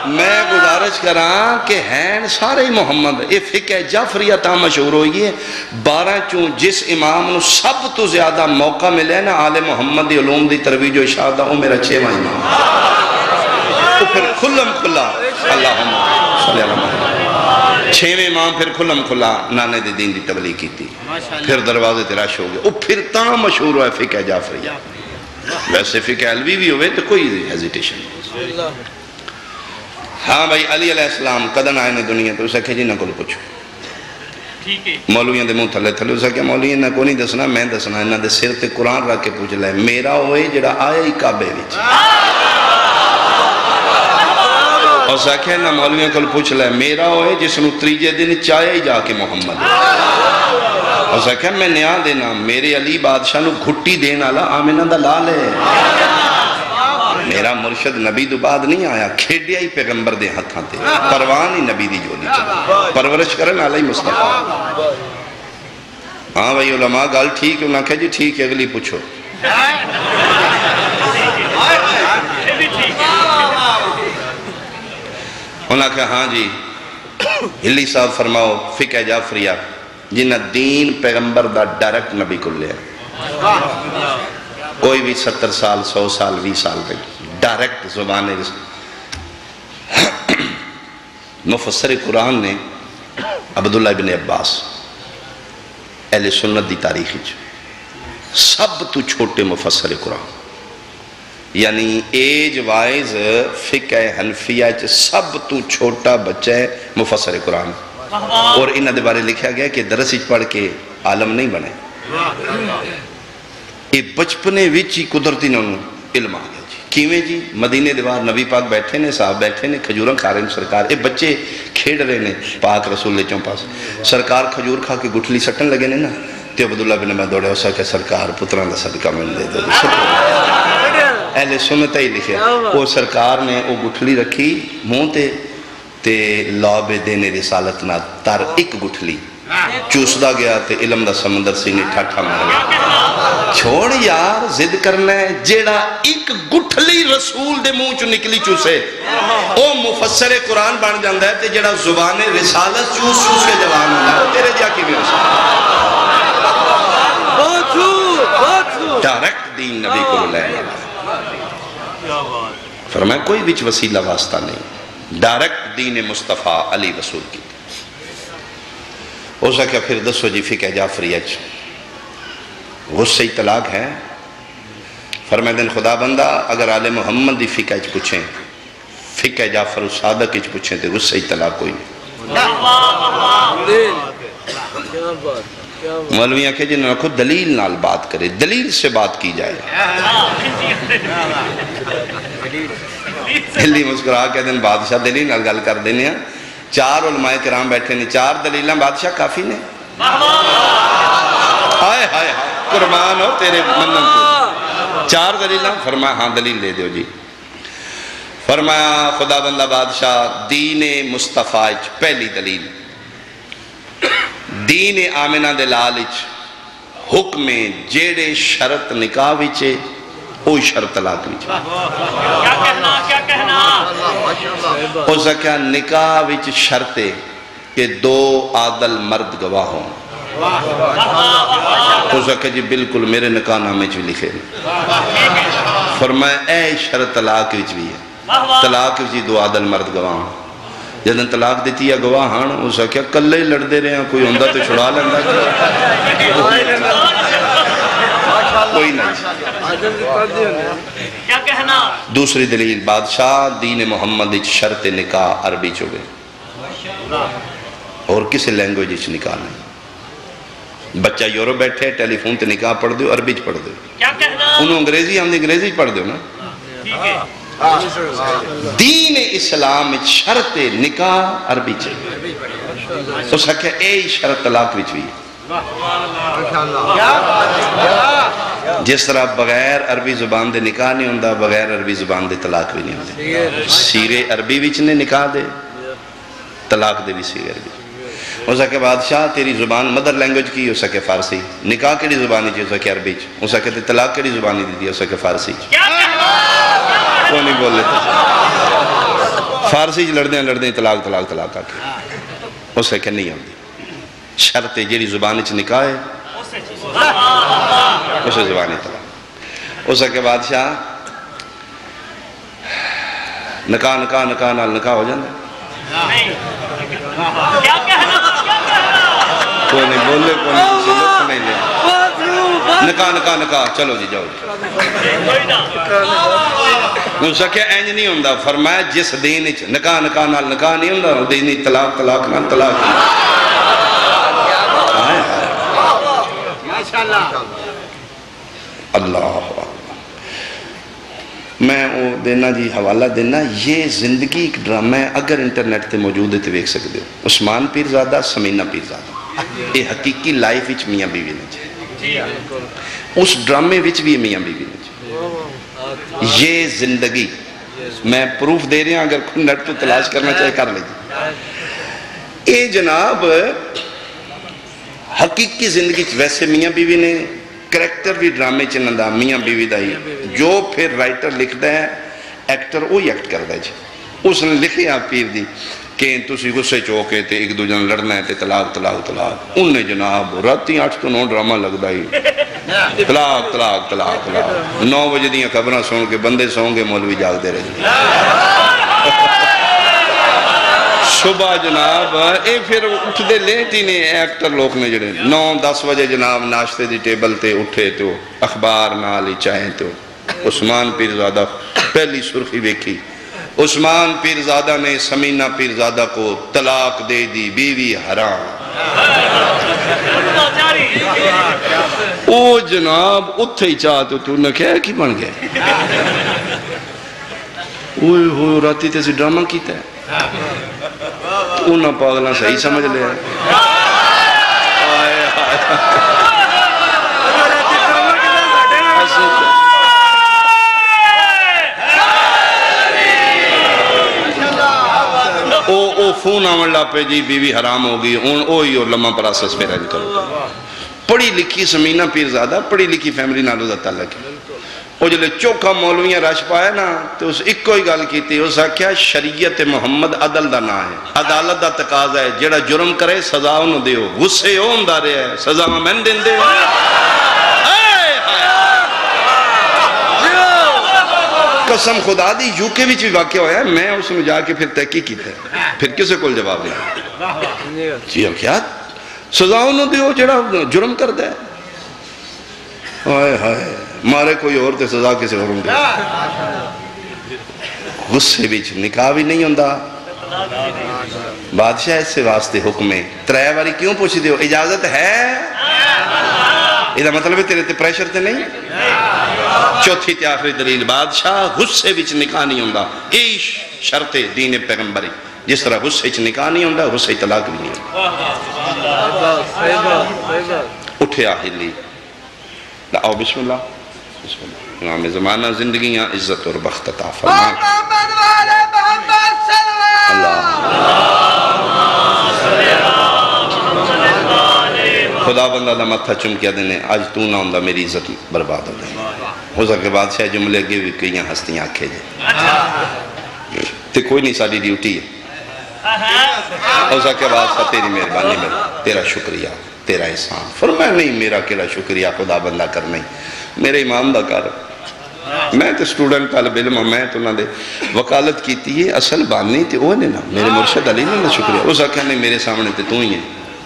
میں گزارش کراں کہ ہیں سارے محمد اے فقہ جعفریہ تا مشہور ہوئی ہے۔ بارہ چون جس امام نو سب تو زیادہ موقع ملے نا، آل محمد دی علوم دی ترویج و اشارہ وہ میرا چھے ماہ امام۔ تو پھر کھلم کھلا۔ اللہم صلی اللہ علیہ محمد چھویں امام پھر کھلم کھلا۔ نانے دی دین دی تبلیغ کی تھی پھر دروازے تراش ہو گئے وہ پھر تا مشہور ہوئے فقہ جعفریہ ویسے فقہ علوی بھی ہوئے تو کوئی ہیزیٹیشن نہیں۔ ہاں بھائی علی علیہ السلام قدن آئے نے دنیا تو اسے کہ جی نہ کل پوچھو۔ مولویاں دے منہ تھلے تھلے اسے کہ مولویاں نہ کو نہیں دسنا میں دسنا انہاں دے سر تے قرآن رکھ کے پوچھ لے۔ میرا ہوئے جڑا آئے ہی کعبے وچ۔ اور ساکھے نہ مولویاں کل پوچھ لے میرا ہوئے جس نو تریجے دن چاہے ہی جا کے محمد۔ اور ساکھے میں نیا دینا میرے علی بادشاہ نو گھٹی دینا لا آمینہ دا لال ہے۔ میرا مرشد نبی دو بعد نہیں آیا کھیڑیا ہی پیغمبر دے ہتھاں تے۔ پروان ہی نبی دی جولی چلا پرورش کرن علیہ مصطفیٰ۔ ہاں بھائی، علماء گال ٹھیک ہے، انہاں کہا جی ٹھیک ہے، اگلی پوچھو۔ انہاں کہا ہاں جی ہلی صاحب فرماؤ، فقہ جعفریہ، جنہ دین پیغمبر دا ڈائریکٹ نبی کو لیا۔ کوئی بھی ستر سال، سو سال بھی سال پہ ڈائریکٹ زبان مفسر قرآن نے عبداللہ بن عباس، اہل سنت دی تاریخی سب تو چھوٹے مفسر قرآن یعنی ایج وائز فقہ حنفیہ چ سب تو چھوٹا بچہ ہے مفسر قرآن۔ اور انہ دے بارے لکھا گیا کہ درس پڑھ کے عالم نہیں بنے۔ یہ بچپنے وچ ہی قدرتی نانو علم آ گیا جی کیویں جی مدینے دیوار نبی پاک بیٹھے نے صاحب بیٹھے نے کھجوراں کھا رہے ہیں سرکار اے بچے کھیڑ رہے نے پاک رسول لے چوں پاس سرکار کھجور کھا کے گٹھلی سٹن لگے نے نا تے عبداللہ بن میں دوڑے ہو سکے سرکار پتران دا صدقہ میں دے دو اہل سنت ہی لکھے وہ سرکار نے وہ گٹھلی رکھی منہ تے تے لاب دینے رسالت نہ تر ایک گٹھلی چوسدا گیا تے علم دا سمندر سی نے ٹھاٹھا مار گیا۔ چھوڑ یار زد کرنا ہے۔ جیڑا ایک گٹھلی رسول دے منہ چو نکلی چوسے، او مفسر قرآن بن جاندہ ہے تے جیڑا زبان رسالت چوس چوس کے جوان ہونا ہے تیرے جا کی بھی ڈائریکٹ دین نبی کو لے فرمایا، کوئی بچ وسیلہ واسطہ نہیں۔ ڈائریکٹ دین مصطفیٰ علی رسول کی۔ ہو سکے پھر دسو جی فقہ جعفری اچ غصہ طلاق ہے۔ فرمائے دن خدا بندہ، اگر آل محمد دی فقہ اچ پوچھیں، فقہ جعفر صادق اچ پوچھیں تو غصہ طلاق کوئی نہیں۔ مولویاں کہ جنہوں نے خود دلیل نال بات کرے، دلیل سے بات کی جائے۔ دلی مسکرا کے دن بادشاہ دلیل نال گل کر دینے ہیں چار علماء کرام بیٹھے نے، چار دلیلیں بادشاہ کافی نے۔ ہائے ہائے ہائے، قربان ہو تیرے منن تو۔ چار دلیلیں فرمایا ہاں دلیل دے دیو جی۔ فرمایا، خدا بندہ بادشاہ، دین مصطفیٰ پہلی دلیل۔ دین آمنہ دے لالچ حکم جیڑے شرط نکاح وچے او شرط طلاق وچ کیا کہنا کیا کہنا؟ او سکیا نکاح وچ شرط ہے کہ دو عادل مرد گواہ ہوں۔ او سکیا جی بالکل میرے نکاح نامے چ لکھے فرمایا اے شرط طلاق وچ بھی ہے۔ طلاق وچ دو عادل مرد گواہ ہوں۔ جدن طلاق دیتی ہے گواہ ہاں او سکیا کلے ہی لڑ دے رہے ہیں کوئی ہوندہ تو چھڑا لیندہ۔ کوئی نہیں۔ کیا کہنا دوسری دلیل، بادشاہ دین محمد اچ شرط نکاح عربی چوگے اور کسی لینگویج اچ نکاح نہیں۔ بچہ یورو بیٹھے ٹیلی فون تے نکاح پڑھ دیو عربی چ پڑھ دیو کیا کہنا انہوں انگریزی ہم نے انگریزی پڑھ دیو نا۔ ٹھیک ہے دین اسلام اچ شرط نکاح عربی چاہیے تو سکھے اے شرط طلاق وچ بھی۔ جس طرح بغیر عربی زبان دے نکاح نہیں ہوندہ بغیر عربی زبان دے طلاق بھی نہیں ہوندے سیرے عربی وچ نے نکاح دے، طلاق دے بھی سیرے عربی۔ ہو سکے بادشاہ تیری زبان مدر لینگویج کی، ہو سکے فارسی۔ نکاح کیڑی زبانی چی ہو سکے عربی چ ہو سکے تے طلاق کیڑی زبانی دی دی ہو سکے فارسی چ کیا کوئی نہیں بول لیتے فارسی چ لڑدیں لڑدیں طلاق طلاق طلاق آکے ہو سکے نہیں ہوندی۔ شرط جیڑی زبان چ نکاح ہے اسے زبانی طلاق اس کے بادشاہ نکاح نکاح نکاح نال نکاح ہو جاندے کیا کہنا کوئی نہیں بولے کوئی نہیں کسی لیا نکاح نکاح نکاح چلو جی جاؤ جی اس کے اینج نہیں ہوندہ فرمایا جس دین نکاح نکاح نال نکاح نہیں ہوندہ دینی طلاق طلاق نال طلاق آئے آئے اللہ میں وہ دینا جی حوالہ دینا یہ زندگی ایک ڈرامہ ہے اگر انٹرنیٹ تے موجود ہے تو ویک سکتے ہو۔ عثمان پیرزادہ سمینہ پیرزادہ۔ یہ حقیقی لائف وچ میاں بیوی نے۔ جی اس ڈرامے وچ بھی میاں بیوی نے۔ جی یہ زندگی۔ میں پروف دے رہے ہیں اگر کوئی نیٹ تو تلاش کرنا چاہے کر لیجیے اے جناب حقیقی زندگی ویسے میاں بیوی نے، کریکٹر بھی ڈرامے چ میاں بیوی دا ہی۔ جو پھر رائٹر لکھدا ہے، ایکٹر وہی ایکٹ کردا ہے جی۔ اس نے لکھیا پیر دی کہ تسی غصے چوکے تے ایک دو جن لڑنا ہے تے طلاق طلاق طلاق۔ انہیں جناب راتی آٹھ تو نو ڈرامہ لگدا ہی۔ طلاق طلاق طلاق طلاق۔ نو بجے دیاں خبراں سن کے بندے سون گے، مولوی جاگ دے رہے جی۔ صبح جناب، اے پھر اٹھ دے لیٹ ہی نے ایکٹر لوگ نے جڑے۔ نو، دس بجے جناب ناشتے دی ٹیبل تے اٹھے تو اخبار نال ہی چاہیں تو۔ عثمان پیرزادہ پہلی سرخی ویکھی۔ عثمان پیرزادہ نے سمینہ پیرزادہ کو طلاق دے دی، بیوی حرام۔ او جناب، اتھے ہی چاہ تو تو نہ کہہ کی بن گئے اوہ ہوئے، راتی تے سی ڈرامہ کیتا ہے۔ انہاں پاگلہ صحیح سمجھ لیا آئے آئے او او فون آمن جی بیوی حرام ہوگی ان اوہی اور لمحہ پراسس میرا بھی کرو پڑھی لکھی سمینہ پیرزادہ پڑھی لکھی فیملی نالو دا تعلق ہے وہ جلے چوکھا مولویاں رش پایا نا تو اس ایک کوئی گال کی تھی اس کیا شریعت محمد عدل دا نا ہے۔ عدالت دا تقاضا ہے، جڑا جرم کرے سزا انہوں دیو غصے ہون دا رہے ہے، سزا میں دن دے قسم خدا دی، یو کے بھی واقع ہویا ہے۔ میں اس میں جا کے پھر تحقیق کی تھے پھر کسے کول جواب نہیں۔ جی ہم کیا سزا انہوں دیو جڑا جرم کر دے آئے ہائے۔ مارے کوئی اور تے سزا کسے اور دے غصے بیچ نکاح بھی نہیں ہوندہ بادشاہ اس سے واسطے حکم ہے واری کیوں پوچھ دیو؟ اجازت ہے؟ یہ مطلب ہے تیرے تے پریشر تے نہیں؟ چوتھی تے آخری دلیل بادشاہ غصے بیچ نکاح نہیں ہوندہ ای شرط دین پیغمبری؟ جس طرح غصے بیچ نکاح نہیں ہوندہ غصے طلاق بھی نہیں ہوندہ اٹھے آہلی آؤ بسم اللہ۔ بسم اللہ امام زمانہ زندگیاں عزت اور بخت عطا فرما محمد والے محمد صلی اللہ خدا بندہ دا متھا چمکیا دینے آج تو نہ ہوندہ میری عزت برباد ہو گئی ہو سکے بادشاہ جملے اگے بھی کئی ہستیاں آکھے جے تے کوئی نہیں ساری ڈیوٹی ہے۔ ہو سکے بادشاہ تیری مہربانی میں تیرا شکریہ تیرا احسان۔ فرمایا نہیں میرا کیڑا شکریہ خدا بندہ کر نہیں۔ میرے امام دا کر۔ میں تے سٹوڈنٹ طالب علم میں تو نہ دے وکالت کیتی ہے اصل بانی تے وہ نے نا میرے مرشد علی نے نا شکریہ۔ اس آکھا نہیں میرے سامنے تے تو ہی ہے۔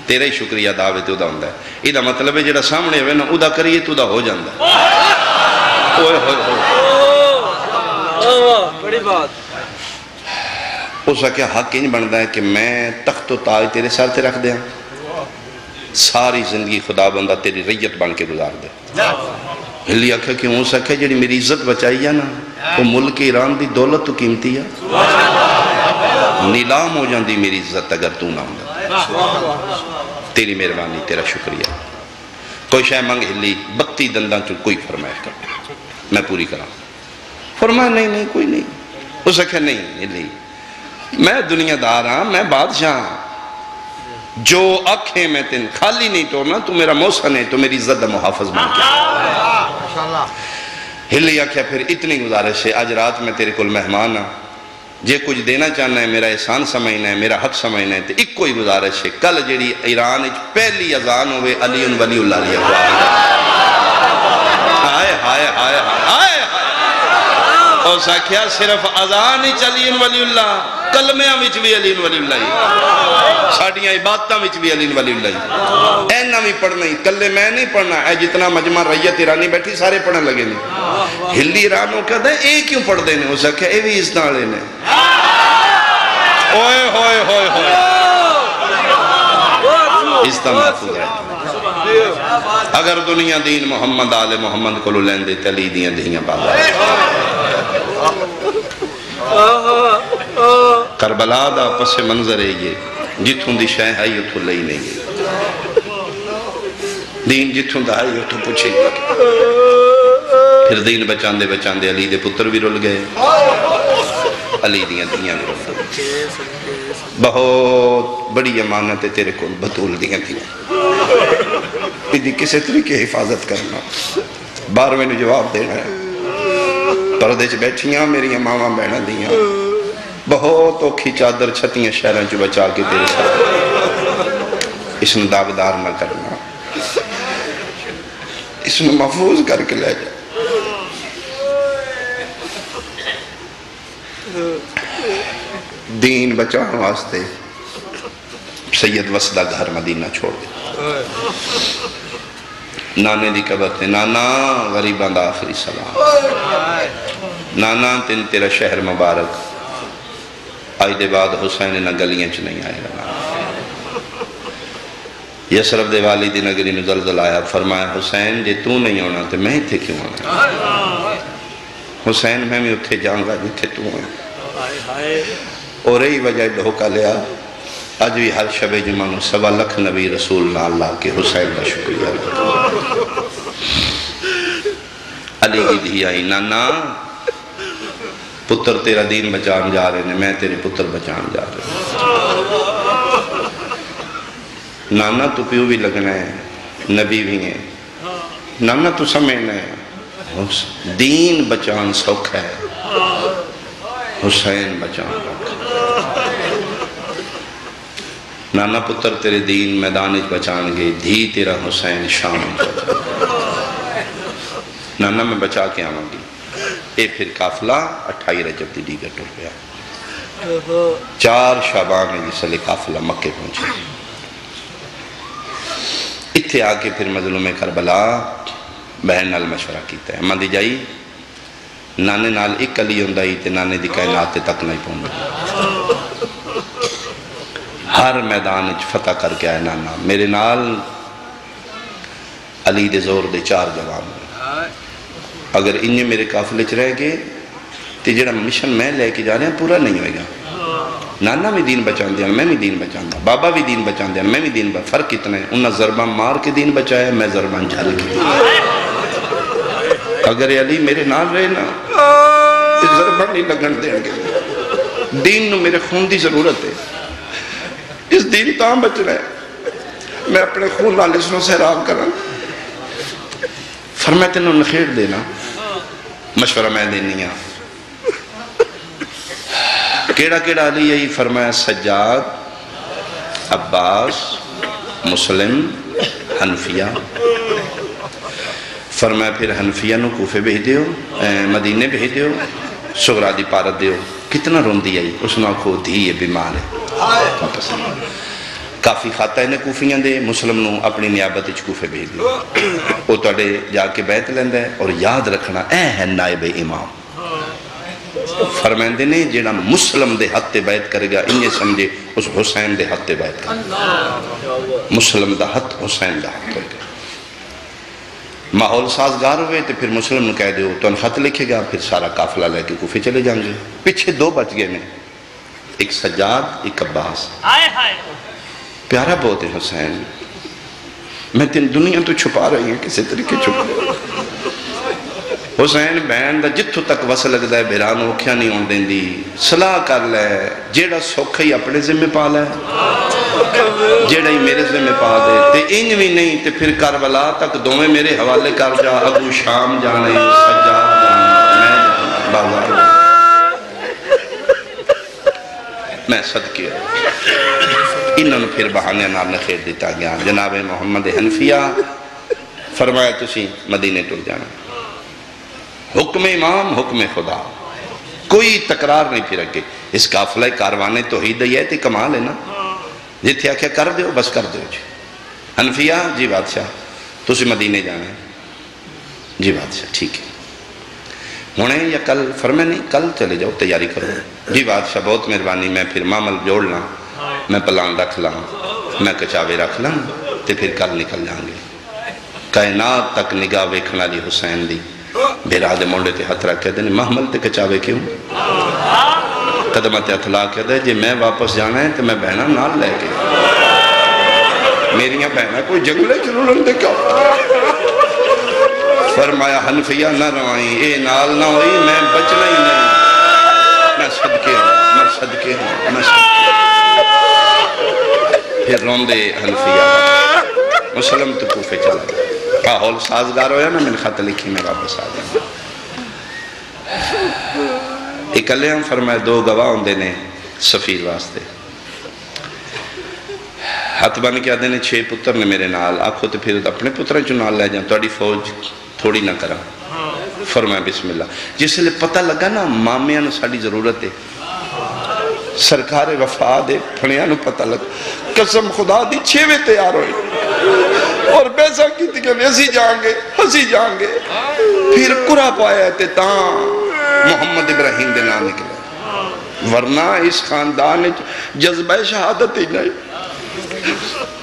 تیرا ہی شکریہ دعوے تے ہوندہ ہے۔ یہ مطلب ہے جڑا سامنے ہوئے نا ادا کریے تو ادا ہو جاندہ ہے۔ اوئے ہوئے ہوئے بڑی بات۔ اس کا کیا حق نہیں بنتا ہے کہ میں تخت و تاج تیرے سر تے رکھ دیا ساری زندگی خدا بندہ تیری ریت بن کے گزار دے۔ ہلی آکھا کہ ہوں سکھے جڑی میری عزت بچائی ہے نا، وہ ملک ایران دی دولت تو قیمتی ہے۔ نیلام ہو جاندی میری عزت اگر تو نہ ہوں تیری مہربانی، تیرا شکریہ۔ کوئی شے منگ ہلی، بتی دنداں چل کوئی فرمائے کر میں پوری کرا فرمایا، نہیں نہیں، کوئی نہیں۔ اس آکھا نہیں، ہلی۔ میں دنیا دار ہاں میں بادشاہ ہاں۔ جو اکھیں میں تن خالی نہیں توڑنا، تو میرا موسن ہے تو میری عزت محافظ بن کے ہلی آکھیا پھر اتنی گزارش ہے، آج رات میں تیرے کل مہمان ہاں۔ جے کچھ دینا چاہنا ہے، میرا احسان سمجھنا ہے، میرا حق سمجھنا ہے تو ایک کوئی گزارش ہے۔ کل جڑی ایران اچ پہلی اذان ہوئے علی ولی اللہ علیہ آئے ہائے ہائے ہائے۔ اور ساکھیا صرف اذان ہی علی ولی اللہ، کلمیاں وچ بھی علی ولی اللہ ہی۔ ساڑیاں عبادتاں وچ بھی علی ولی اللہ ہی۔ اینا بھی پڑھنا ہی، کلے میں نہیں پڑھنا، اے جتنا مجمع ریت ایرانی بیٹھی، سارے پڑھنے لگے نہیں ہلی ایرانوں کہتا ہے، اے کیوں پڑھ دینے ہو سکے اے بھی اس نالے نے۔ اوئے ہوئے ہوئے ہوئے۔ اس طرح محفوظ رہتا اگر دنیا دین محمد آل محمد کو لین دے، تلی دیاں دیاں بابا۔ کربلا دا پس منظر ہے یہ، جتھوں دی شہ ہے یہ لئی نہیں گئی دین جتھوں دا ہے یہ پوچھے۔ گا پھر دین بچان دے بچان دے علی دے پتر بھی رول گئے۔ علی دیاں دیاں بھی رول گئے۔ بہت بڑی امانت ہے تیرے کول، بطول دیاں دیاں ایدی کسے طریقے حفاظت کرنا۔ بارویں نے جواب دینا ہے۔ پردے چ بیٹھیاں میری ماما بہنا دیاں بہت اوکھی چادر چھتیاں شہریں جو بچا کے تیرے ساتھ اس نے دعویدار نہ کرنا اس نے محفوظ کر کے لے جا دین بچان واسطے سید وسدہ گھر مدینہ چھوڑ دے نانے دی قبر تے نانا غریبان دا آخری سلام نانا تین تیرا شہر مبارک۔ آئی دے بعد حسین نہ گلیاں چ نہیں آئے گا یسرف دے والی نگری نو زلزل آیا۔ فرمایا، حسین، جے تو نہیں ہونا تو میں تھے کیوں آنا؟ حسین، میں بھی اتھے جاؤں گا جتھے تو ہیں اور یہی وجہ دھوکہ لیا۔ آج بھی ہر شب جمعہ نو سوا لکھ نبی رسول اللہ اللہ کے حسین کا شکریہ۔ علی کی دھی آئی، نانا پتر تیرا دین بچان جا رہے ہیں، میں تیرے پتر بچان جا رہے ہیں۔ نانا تو پیو بھی لگنا ہے، نبی بھی ہیں۔ نانا تو سمجھنا ہے دین بچان سوکھ ہے۔ حسین بچان نانا پتر تیرے دین میدان بچان گے، دھی تیرا حسین شام نانا میں بچا کے آؤں گی۔ اے پھر کافلہ اٹھائی رجب دی دیگر ٹر گیا چار شابان ہے جس لیے کافلہ مکے پہنچے۔ اتھے آکے پھر مظلوم کربلا بہن نال مشورہ کیتا ہے۔ ماں دی جائی نانے نال ایک علی ہوندائی تے نانے دی کائنات تک نہیں پہنچ۔ ہر میدان فتح کر کے آئے نانا۔ میرے نال علی دے زور دے چار جوان۔ اگر انہیں میرے قافلے چ رہ گئے تو جڑا مشن میں لے کے جا رہے ہیں پورا نہیں ہوئے گا۔ نانا بھی دین بچان دیا میں بھی دین بچان دیا بابا بھی دین بچان دیا میں بھی دین بچان فرق کتنا ہے انہا ضربان مار کے دین بچایا، میں ضربان جھل کے۔ اگر علی میرے نال رہے نا اس ضربان نہیں لگن دیں گے۔ دین نو میرے خون دی ضرورت ہے۔ اس دین تاں بچ رہے میں اپنے خون نال اس نو سہراب کرا فرمایا تینوں نخیڑ دینا مشورہ میں دینی ہاں کیڑا کیڑا علی یہی فرمایا سجاد عباس مسلم حنفیہ۔ فرمایا پھر حنفیہ نو کوفے بھیج دیو مدینے بھیج دیو سغرا دی پارت دیو۔ کتنا رون دی آئی اس نو آکھو دھی یہ بیمار ہے۔ واپس کافی ہے نے کوفیاں دے مسلم نو اپنی نیابت اچ کوفے بھیج دیو وہ توڑے جا کے بیت لیندہ ہے اور یاد رکھنا اے ہے نائب امام فرمائندے نے جیڑا مسلم دے حد تے بیعت کرے گا انجھے سمجھے اس حسین دے حد تے بیعت کرے گا مسلم دا حد حسین دا حد ہوئے گا ماحول سازگار ہوئے تو پھر مسلم نے کہہ دیو تو ان خط لکھے گا پھر سارا قافلہ لے کے کوفے چلے جائیں گے پیچھے دو بچ گئے نے ایک سجاد ایک عباس ہائے ہائے پیارا بہت ہے حسین۔ میں تین دنیا تو چھپا رہی ہیں کسی طریقے چھپا حسین بہن دا جتھو تک وصل لگتا ہے بیران اوکھیا نہیں ہون دیں دی صلاح کر لے، جیڑا سوکھا ہی اپنے ذمہ پا لے۔ جیڑا ہی میرے ذمہ پا دے۔ تے انج بھی نہیں، تے پھر کربلا تک دومیں میرے حوالے کر جا۔ ابو شام جانے، سجاد جانے، میں بازار میں صدقے۔ انہوں نے پھر بہانے نال نخیر دیتا گیا۔ جناب محمد حنفیہ، فرمایا تسی مدینے ٹر جانا۔ حکم امام، حکم خدا۔ کوئی تکرار نہیں پھر اگے۔ اس قافلہ کاروانے توحید ہے تے کمال ہے نا۔ جتھے آکھیا کر دیو، بس کر دیو جی۔ حنفیہ جی بادشاہ، تسی مدینے جانا ہے۔ جی بادشاہ، ٹھیک ہے۔ ہونے یا کل فرمے نہیں، کل چلے جاؤ، تیاری کرو۔ جی بادشاہ، بہت مہربانی، میں پھر معامل جوڑ لاں میں پلان رکھ لاں، میں کچاوے رکھ لاں تے پھر کل نکل جائیں گے۔ کائنات تک نگاہ ویکھنا دی حسین دی۔ بھیرا دے مونڈے تے ہتھ رکھ کے دے محمل تے کچاوے کیوں؟ قدمہ قدمت اتلا کے دے جی میں واپس جانا ہے تو میں بہنا نال لے کے۔ میریاں بہنا کوئی جنگلے کی رولن دے کیا فرمایا، حنفیہ نہ روائیں، اے نال نہ ہوئی، میں بچنا ہی نہیں۔ میں صدقے ہوں، میں صدقے ہوں، میں صدقے ہوں۔ پھر رون دے حنفیہ مسلم تو کوفے چلا۔ گیا ماحول سازگار ہویا نا، میں خط لکھی، میں واپس آ جائیں اکلے ہم فرمائے، دو گواہ ہوندے نے سفیر واسطے۔ ہاتھ بن کے آدھے نے، چھے پتر نے میرے نال۔ آکھو تو پھر اپنے پتروں چو نال لے جاؤں توڑی فوج تھوڑی نہ کرا فرمائے، بسم اللہ۔ جس لیے پتہ لگا نا مامیاں نو ساڑی ضرورت ہے۔ سرکار وفا دے پھڑیاں نو پتہ لگ قسم خدا دی چھوے تیار ہوئی اور بیسا کی تھی کہ ہسی جائیں گے ہسی جائیں گے پھر کرا پایا تے تاں محمد ابراہیم دے نام نکلے ورنہ اس خاندان جذبہ شہادت ہی نہیں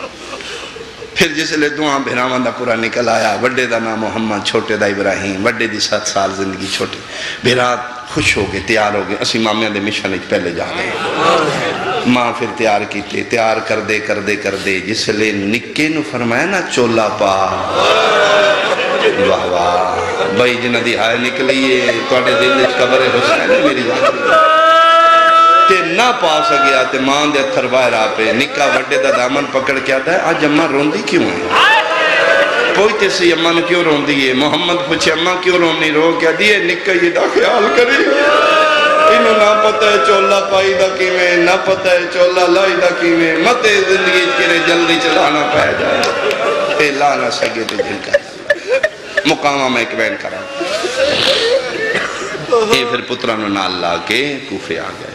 پھر جس لیے دعا بھیرامان دا پورا نکل آیا، وڈے دا نام محمد، چھوٹے دا ابراہیم، وڈے دی سات سال زندگی چھوٹے۔ بھیرات خوش ہو گئے، تیار ہو گئے۔ اسی مامیاں دے مشن ایک پہلے جا گئے ماں پھر تیار کیتے، تیار کر دے کر دے کر دے جس لیے نکے نو فرمایا نا، چولا پا۔ واہ واہ۔ بھائی جنہ دی آئے نکلیے توڑے دل قبر حسین ہے میری۔ جان تے نہ پا سکیا تے ماں دے اتھر باہر آپے نکا وڈے دا دامن پکڑ کے آتا ہے، آج اممہ روندی کیوں ہے؟ پوچھتے سے اممہ نے کیوں روندی ہے؟ محمد پوچھے اممہ کیوں رونی رو کیا دیئے نکا یہ دا خیال کری انہوں نہ پتہ ہے چولا پائی دا کی میں نہ پتہ ہے چولا لائی دا کی میں متے زندگی کرے جلدی چلانا پہ جائے۔ اے لا نہ تے جن کا مقامہ میں ایک بین کرا اے پھر پترانو نال لا کے کوفے آ گئے۔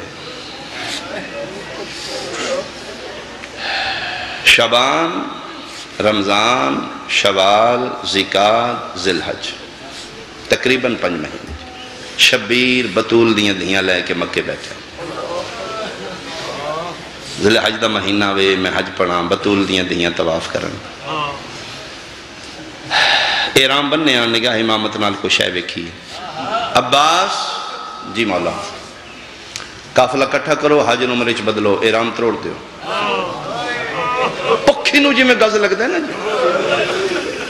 شبان، رمضان، شوال، زکات ذلحج تقریباً پنج مہینے۔ شبیر بطول دیاں دیاں لے کے مکے بیٹھے۔ ذلحج دا مہینہ وے میں حج پڑھا بطول دیاں دیاں تواف کرن۔ ایرام بننے آن نگاہ امامت نال کو شہ ویکھی۔ عباس جی مولا کافلہ کٹھا کرو، حج نمرچ بدلو ایرام تروڑ دیو۔ پکھی نو جی میں گز لگ دے نا جی۔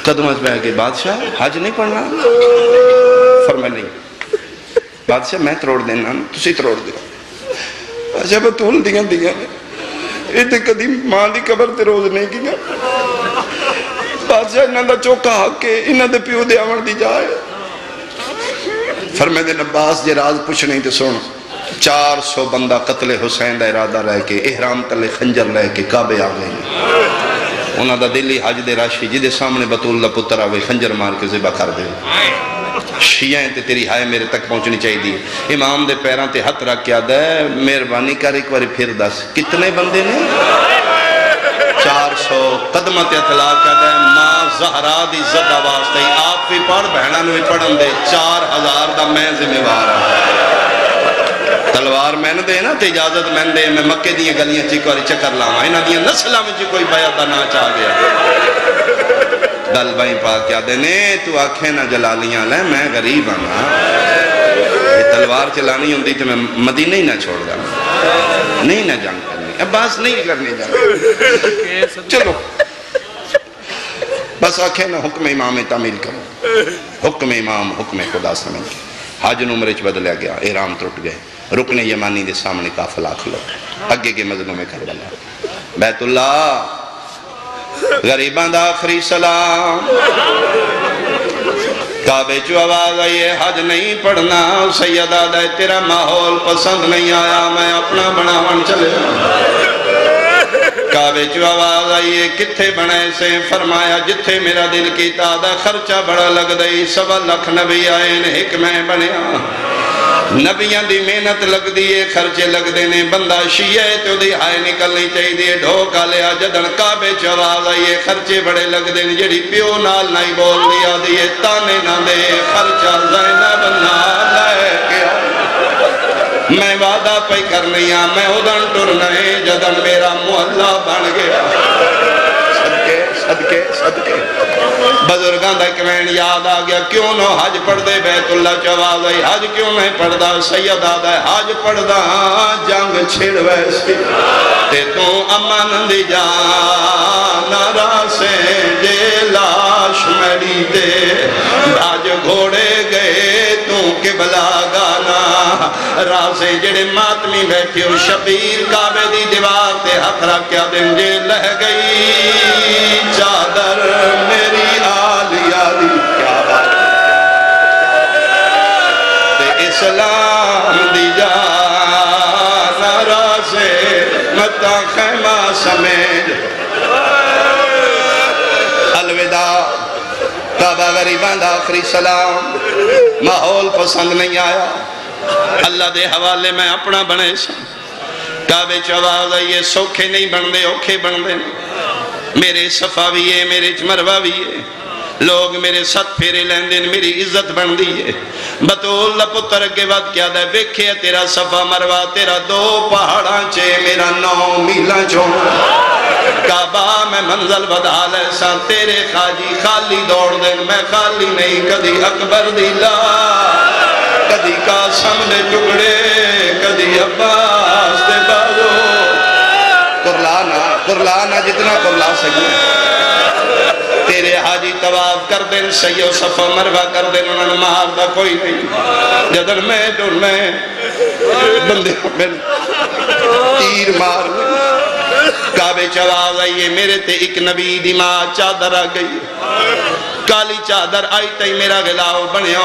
قدمت میں آگے بادشاہ، حج نہیں پڑھنا؟ فرمائے نہیں۔ بادشاہ، میں تروڑ دینا، تسی تروڑ دیو۔ بادشاہ بطول دیاں دیاں۔ یہ تے کدی ماں دی قبر تے روز نہیں کیا بادشاہ، انہاں دا چوکا حق ہے انہاں دے پیو دے آون دی جائے۔ فرمائے دے نباس، جے راز پوچھنے تے سن۔ چار سو بندہ قتل حسین دا ارادہ رہ کے، احرام تلے خنجر لے کے کعبے آ گئے۔ انہاں دا دلی حج دے راشی جی دے سامنے بطول دا پتر آوے، خنجر مار کے ذبح کر دے۔ شیعہ تے تیری ہائے میرے تک پہنچنی چاہیے دی امام دے پیران تے ہتھ رکھ کے آدھا ہے، مہربانی کر ایک باری پھر دس۔ کتنے بندے نے؟ چار سو قدمہ تے اطلاع کیا دے۔ ماں زہرا دی زدہ واسطے آپ بھی پڑھ بہنہ نوی پڑھن دے۔ چار ہزار دا میں ذمہ وار ہاں۔ تلوار میں دے نا تے اجازت میں دے، میں مکے دیئے گلیاں چی کوئی چکر لاؤں انہاں دیئے نسلہ میں چی کوئی بیعتہ نہ چاہ گیا۔ دل بھائی پاک کیا دینے تو آنکھیں نہ جلالیاں لیں میں غریب ہوں یہ تلوار چلانی ہوں دی تو میں مدینہ ہی نہ چھوڑ گا۔ نہیں نہ جنگ کرنی۔ اب باس نہیں کرنے جنگ۔ چلو۔ بس آنکھیں نہ حکم امام تعمیل کرو۔ حکم امام، حکم خدا سمجھ۔ حاج نمرچ بدلیا گیا، احرام ترٹ گئے۔ رکن یمانی دے سامنے کافل آخلو اگے کے مظلوم میں کربلا بیت اللہ غریبان دا آخری سلام۔ کعبے چو آواز آئیے حج نہیں پڑھنا۔ سیدہ دے تیرا ماحول پسند نہیں آیا، میں اپنا بنا من چلے کعبے چو آواز آئیے کتھے بنے سے فرمایا جتھے میرا دل کی تادہ خرچہ بڑا لگ دئی سوا لکھ نبی آئے نے میں بنیا نبیاں دی محنت لگ دیئے خرچے لگ دینے بندہ شیعہ تو دی ہائے نکلنی چاہی دیئے ڈھوکا لیا جدن کعبے چواز آئیے خرچے بڑے لگ دینے جڑی پیو نال نہیں بول دیا دیئے تانے نہ دے خرچہ زینب نہ لے گیا میں وعدہ پہ کرنیا میں ادن ٹرنے جدن میرا محلہ بن گیا۔ صدقے صدقے صدقے۔ بزرگان دا کمین یاد آگیا کیوں نو حج پڑھ دے بیت اللہ چواز آئی؟ حج کیوں نہیں پڑھ دا سید آدھا ہے حج پڑھ دا جنگ چھڑ ویسے تے تو امن دی جانا راسے جے لاش میری دے۔ آج گھوڑے گئے تو قبلہ گانا راسے جڑے ماتمی بیٹھے ہو شبیر کعبے دی دیوار تے ہتھ رکھیا دن جے لہ گئی۔ چادر میری آلی آلی کیا بات۔ تے اسلام دی جانا راسے متا خیمہ سمیج الوداع۔ کعبہ غریبان دا آخری سلام۔ ماحول پسند نہیں آیا۔ اللہ دے حوالے میں اپنا بنے سا۔ کعبے چواز آئیے سوکھے نہیں بن دے اوکھے بن دے میرے صفا بھی ہے، میرے چمروہ بھی ہے۔ لوگ میرے ست پھیرے لیندن میری عزت بن دیئے بطول اللہ پتر کے بعد کیا دے ویکھے تیرا صفا مروہ، تیرا دو پہاڑاں چے میرا نو میلہ چھوڑ کعبہ میں منزل بدا لیسا تیرے خاجی خالی دوڑ دن میں خالی نہیں، کدی اکبر دیلا کدی قاسم دے ٹکڑے کدی عباس دے بازو۔ کرلانا کرلانا جتنا کرلا سکیں تیرے حاجی تواف کر دن سیو صفا مروہ کر دن انہوں نے مہار دا کوئی نہیں۔ جدر میں ڈر میں۔ بندے میں تیر مار۔ کعبے چواز آئیے میرے تے ایک نبی دی ماں چادر آ گئی۔ کالی چادر آئی تے میرا گلاو بنے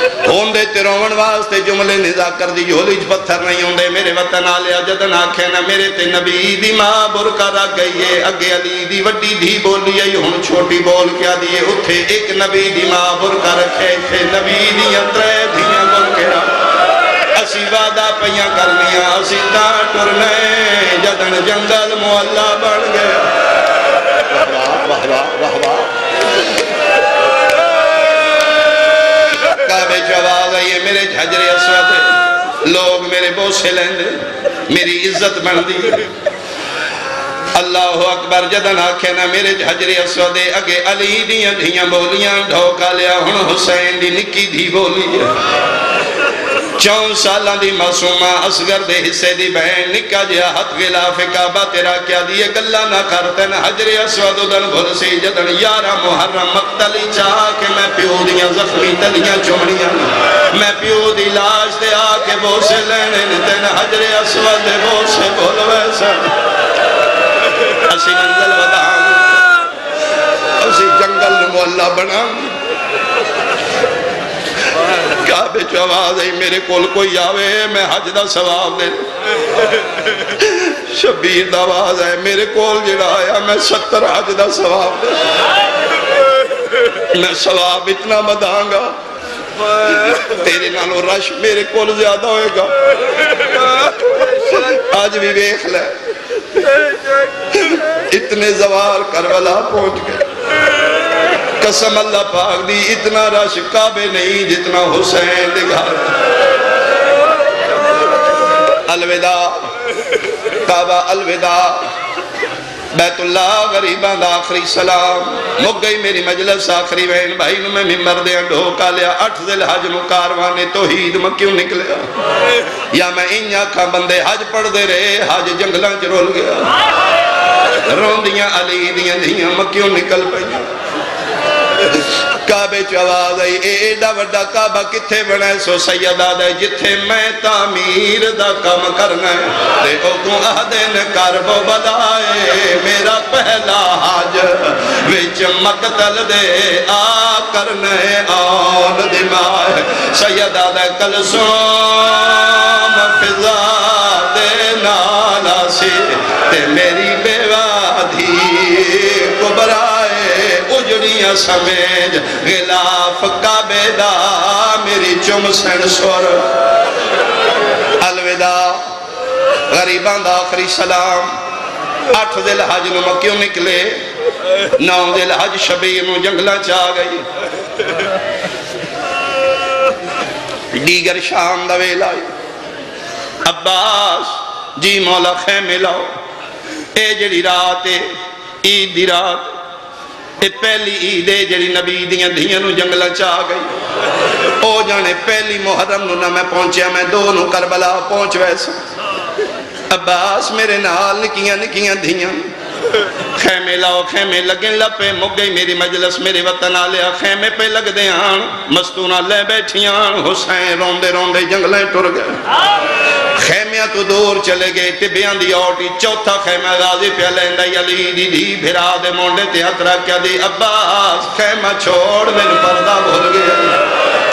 ہوئے ہوندے تے رومن واسطے جملے نزا کر دی جھولی پتھر نہیں ہوندے میرے وطن آلیا جدن آکھے نا میرے تے نبی دی ماں برکا رکھ گئی ہے اگے علی دی وڈی دھی بولی ہے ہن چھوٹی بول کیا دیئے اتھے ایک نبی دی ماں برکا رکھے تھے نبی دی اترے دھیاں برکے رکھ اسی وعدہ پیاں کرنیاں اسی تا ٹرنے جدن جنگل مولا بڑھ گیا واہ واہ واہ واہ جواز آئیے میرے جھجر اسود، لوگ میرے بوسے لیں دے، میری عزت بن دی۔ اللہ اکبر جدن آکھے نہ میرے جھجر اسود، اگے علی دیاں دیاں بولیاں، ڈھوکا لیا، ہن حسین دی نکی دی بولی ہے۔ چون سالاں دی معصومہ اصغر دے حصے دی بہن نکا جیا ہتھ غلاف کعبہ تیرا کیا دیئے گلہ نہ کرتن حجر اسود دن بھل سی جدن یارا محرم مقتلی چاہ کے میں پیو دیاں زخمی تلیاں چوڑیاں میں پیو دی لاش دے آ کے بوسے لینے تین حجر اسود دے بوسے بھول ویسا۔ اسی منزل وداؤں اسی جنگل مولا بناؤں کعبے چو آواز ہے میرے کول کوئی آوے، میں حج دا ثواب دے شبیر دا آواز ہے میرے کول جڑا آیا، میں ستر حج دا ثواب دے میں ثواب اتنا مداں گا۔ تیرے نالو رش میرے کول زیادہ ہوئے گا۔ آج بھی بیخ لے۔ اتنے زوار کربلا پہنچ گئے۔ قسم اللہ پاک دی، اتنا رش کعبے نہیں جتنا حسین دے گھر۔ الوداع، کعبہ الوداع۔ بیت اللہ غریبان دا آخری سلام۔ مک گئی میری مجلس، آخری وین بھائی نو میں ممبر دے ڈھوکا لیا۔ اٹھ ذل حج نو کاروانے توحید میں کیوں نکلیا؟ یا میں ان آنکھاں بندے حج پڑھ دے رہے، حج جنگلاں چ رول گیا۔ روندیاں علی دیاں دیاں مکیوں نکل پئیاں؟ کعبے چو آواز آئی اے ایڈا وڈا کعبہ کتھے بنے سو سید آدھے جتھے میں تعمیر دا کم کرنا ہے تے او آدھن کرب بدائے میرا پہلا حاج وچ مقتل دے آ کرنے آن دمائے سید آدھے کل سوم فضا دے نالا سی تے میری بیوہ دھی کبرائے اجڑیاں سمیج غلاف کعبے دا، میری چم سن سور۔ الوداع۔ غریبان دا آخری سلام۔ اٹھ دل حج نو مکیوں نکلے؟ نو دل حج شبیر نو جنگلہ چاہ گئی۔ دیگر شام دا ویلائی عباس جی مولا خیمے لاؤ۔ اے جڑی رات اے عید دی رات۔ اے پہلی عید جڑی نبی دیاں دھیاں نو جنگلہ چاہ گئی او جانے پہلی محرم نو نہ میں پہنچیا میں دو نو کربلا پہنچ ویسا عباس میرے نال نکیاں نکیاں دھیاں خیمے لاؤ خیمے لگیں لپے مک گئی میری مجلس میرے وطن آلیا خیمے پہ لگ دے آن مستونہ لے بیٹھیاں حسین روندے روندے جنگلیں ٹر گئے خیمیاں تو دور چلے گئے، ٹبیاں دی آٹی چوتھا خیمہ غازی پہ لیندہ علی دی دی، بھرا دے مونڈے تے ہترہ کیا دی، عباس خیمہ چھوڑ میں پردہ بھول گیا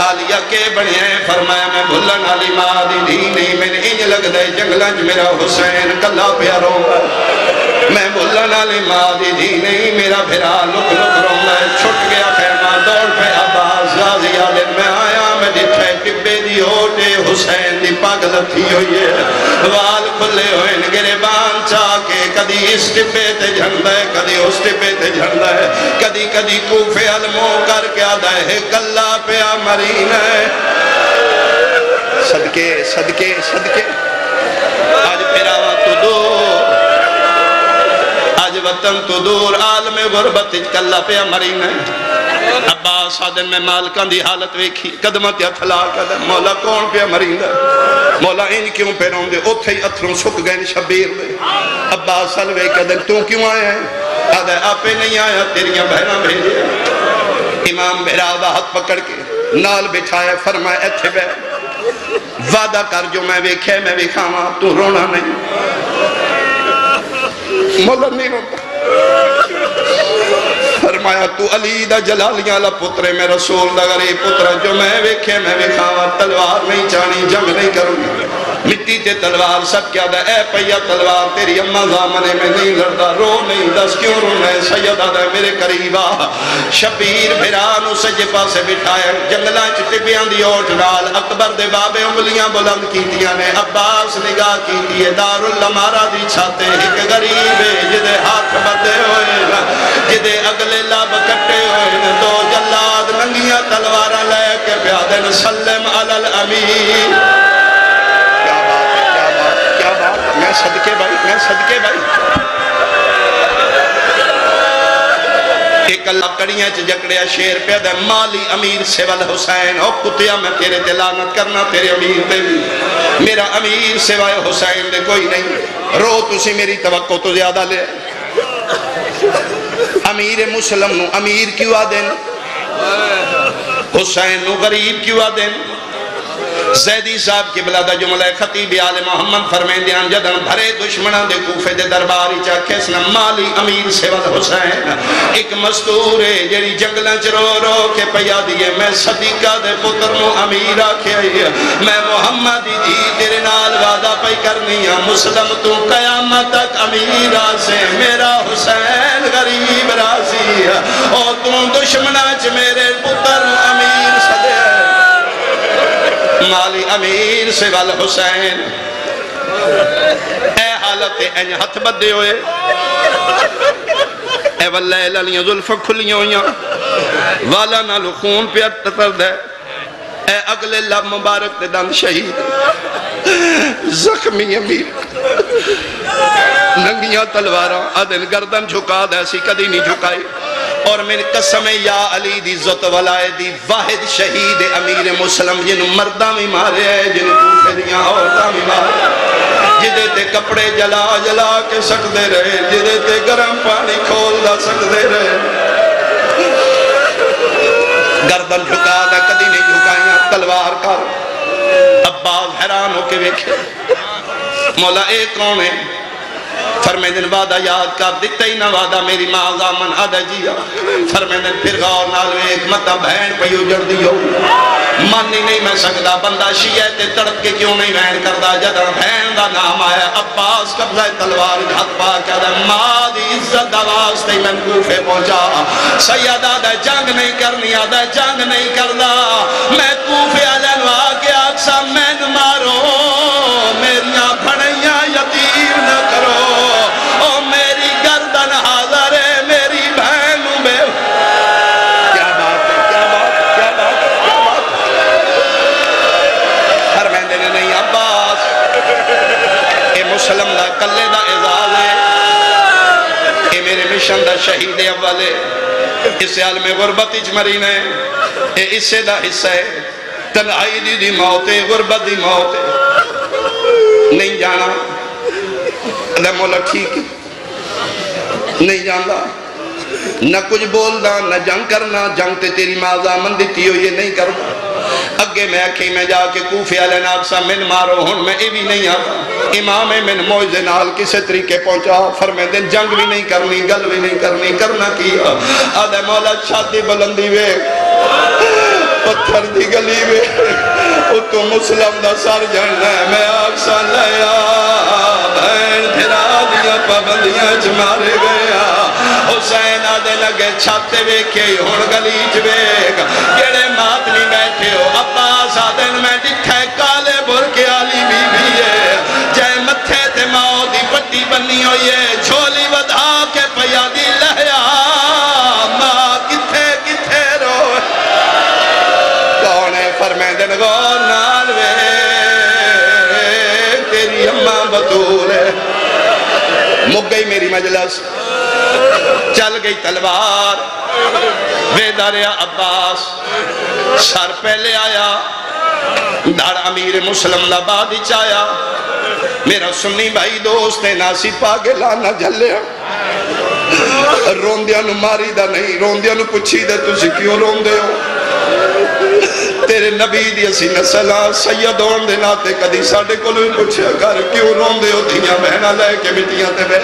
آلیا کے بڑھے فرمایا میں بھلن علی ماں دی دی نہیں، میں نے انج لگ دے جنگلنج میرا حسین کلا پیاروں میں بھلن علی ماں دی دی نہیں، میرا بھرا لک لک روں میں چھٹ گیا خیمہ، دوڑ پہ عباس غازی آلے میں آیا، میں جتھے ٹبے دی ہوٹے حسین دی پاگل تھی ہوئی ہے۔ وال کھلے ہوئے نگرے بان چاہ کے کدی اس ٹپے تے جھنڈا ہے، کدی اس ٹپے تے جھنڈا ہے۔ کدی کدی کوفے علموں کر کے آدھا ہے، کلا پہ آمرین ہے۔ صدقے صدقے صدقے۔ آج پھر آوا تو دور وطن تو دور عالم غربت کلا پہ آمرین ہے عباس آدن میں مالکان دی حالت ویکھی قدمت یا تھلا قدم مولا کون پہ مرین دے مولا ان کیوں پہ رہوں دے؟ اتھے ہی اتھروں سک گئے شبیر دے۔ عباس سلوے قدم تو کیوں آیا ہے آدھے، آپے نہیں آیا تیریاں بہنہ بھیجے امام بہرادہ ہاتھ پکڑ کے نال بٹھایا، فرمایا، ایتھے بے وعدہ کر جو میں ویکھے میں ویکھاما تو رونا نہیں۔ مولا نہیں روتا فرمایا، تو علی دا جلالیاں اللہ پترے میں رسول دا غریب پترہ جو میں ویکھے، میں ویکھاوا تلوار نہیں چانی جنگ نہیں کروں گی. مٹی تے تلوار سب کیا دا اے پیا تلوار تیری اممہ زامنے میں نہیں لڑتا، رو نہیں، دس کیوں رو نہیں سیدہ دا میرے قریبا، شبیر بھرانو سجے پاسے بٹھایا جنگلہ چٹے بیان دی اوٹ ڈال اکبر دے بابے انگلیاں بلند کیتیاں نے، عباس نگاہ کیتی ہے دار اللہ مارا دی چھاتے، ایک غریب ہے، جدے ہاتھ بدے ہوئے جدے اگلے لاب کٹے ہوئے دو جلاد ننگیاں تلوارہ لے کے پیادن سلم علی الامین۔ صدقے صدقے بھائی۔ ایک اللہ کڑیاں چ جکڑیا، شیر پہ دے مالی امیر سوال حسین۔ او کتیا، میں تیرے دلانت کرنا، تیرے امیر دے بھی۔ میرا امیر سوائے حسین دے کوئی نہیں۔ رو تسی میری توقع تو زیادہ لے۔ امیر مسلم نو امیر کیوں آدین حسین نو غریب کیوں آدین زیدی صاحب کی بلادہ جملہ خطیب آل محمد فرمین دیان جدن بھرے دشمنان دے کوفے دے درباری چاکے سنا مالی امیر سیوال حسین۔ ایک مستور ہے جیری جنگلہ چرو رو کے پیا دیئے میں صدیقہ دے پتر نو امیر آکے آئی میں محمد دی تیرے نال وعدہ پہ کرنی ہے مسلم تو قیامت تک امیر آسے۔ میرا حسین غریب راضی ہے۔ اور تم دشمنہ چ میرے پتر امیر مالی امیر سے وال حسین۔ اے حالت این ہتھ بدے ہوئے۔ اے واللہ للیاں ظلف کھلیاں ہویاں والا نالو خون پہ اتتر دے اے اگلے لب مبارک دے دن شہید۔ زخمی امیر۔ ننگیاں تلواراں ادن گردن جھکا دے ایسی کدی نہیں جھکائی۔ اور میری قسم یا علی دی زت والائے دی واحد شہید امیر مسلم، جنہوں مردہ میں مارے ہیں، جنہوں کوفے دیاں عورتہ میں مارے جدے تے کپڑے جلا جلا کے سکتے رہے، جدے تے گرم پانی کھول دا سکتے رہے۔ گردن جھکا دا، کدی نہیں جھکائیاں، تلوار کر۔ عباس حیران ہو کے ویکھے۔ مولا ایک کون ہے فرمے دن وعدہ یاد کر دیتا ہی نہ وعدہ میری ماں زامن آدھا جیا فرمے دن پھر غور نال ایک مدہ مطلب بہن پہ اجڑ دیو مانی نہیں میں سکتا، بندہ شیعہ تے تڑپ کے کیوں نہیں بہن کردہ جدہ بہن دا نام آیا، عباس قبضہ تلوار ہاتھ پا کے دے ماں دی عزت دواز تے میں کوفے پہنچا۔ سید آدھا، جنگ نہیں کرنی، آدھا، جنگ نہیں کرنا میں کوفے علیہ نوا کے آکسا میں والے۔ اول ہے اس عالم غربت اجمرین ہے۔ یہ اے اسے دا حصہ ہے۔ تنہائی دی دی موت ہے، غربت دی موت ہے۔ نہیں جانا۔ اللہ مولا ٹھیک ہے۔ نہیں جانا نہ کچھ بولنا، نہ جنگ کرنا۔ جنگ تے تیری مازا من دیتی ہو یہ نہیں کرنا۔ اگے میں اکھی میں جا کے کوفے علیہ ناکسا من مارو، ہن میں اے بھی نہیں آتا امام من موجزے نال کسے طریقے پہنچا فرمے دن جنگ بھی نہیں کرنی، گل بھی نہیں کرنی، کرنا کیا آدھے مولا چھاتی بلندی وے، پتھر دی گلی وے، او تو مسلم دا سر جننا ہے، میں آکسا لیا بہن پھرا دیا پابندیاں چ مارے گیا حسین آدھے لگے چھاتے ویکھے ہون گلی چ ویکھ۔ جڑے مات نہیں بیٹھے ہو عباس آدھے میں ڈٹھے کالے برکے آلی بی بی ہے۔ جائے متھے تے ماں دی پٹی بنی ہوئی ہے جھولی ودھا کے پیا دی لہیا۔ ماں کتھے کتھے روئے؟ کون ہے فرمین دن غور نال وے؟ تیری اماں بطول ہے۔ مک گئی میری مجلس۔ چل گئی تلوار۔ ویداریا عباس۔ سر پہلے آیا۔ دار امیر مسلم لبادی چایا میرا سنی بھائی دوست ہے، ناسی پاگے لانا جھلے روندیاں نو ماری دا نہیں، روندیاں نو پچھی دے تُسی کیوں روندے ہو؟ تیرے نبی دی اسی نسلہ سید ہون دے ناتے کدی ساڑے کو لوگ پوچھا کر، کیوں رون دے ہو دھیاں بہنہ لے کے مٹیاں تے بے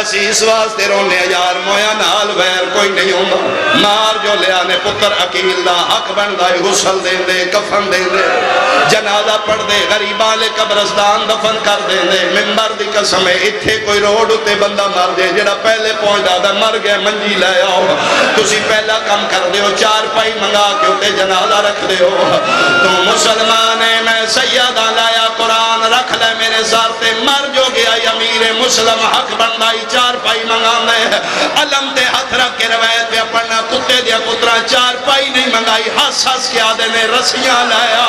اسی اس واسطے رونے ہاں، یار مویا نال ویر کوئی نہیں ہوں مار جو لے آنے پتر اکیل دا، حق بن دائی غسل دے دے، کفن دے دے۔ جنازہ پڑھ دے غریبان لے قبرستان دفن کر دے دے۔ ممبر دی قسم ہے اتھے کوئی روڈ ہوتے بندہ مر دے جڑا پہلے پہنچ دا، مر گئے منجی لے آؤ۔ تسی پہلا کم کر دے ہو، چار پائی منگا کے ہوتے جنازہ رکھ دے ہو تو مسلمان ہے، میں سیدہ لایا قرآن، رکھ لے میرے سارتے مر جو گیا امیر مسلم، حق بندائی چار پائی منگا میں۔ علم تے ہاتھ رکھ کے روایت پہ پڑھنا، کتے دیا کترا چار پائی نہیں منگائی۔ ہس ہس کے آدھے نے رسیاں لایا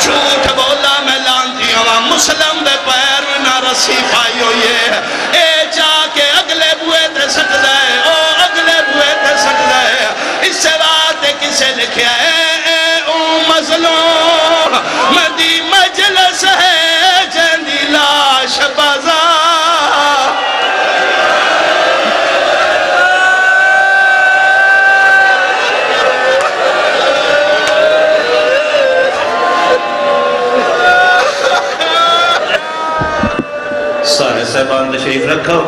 جھوٹ بولا میں لانتی ہوا مسلم دے پیر میں نہ رسی پائی ہوئی ہے۔ اے جا کے اگلے بوئے تے سکتا ہے او اگلے بوئے تے سکتے اس سے بات کسے لکھیا ہے شبازا سارے صاحبان تشریف رکھو۔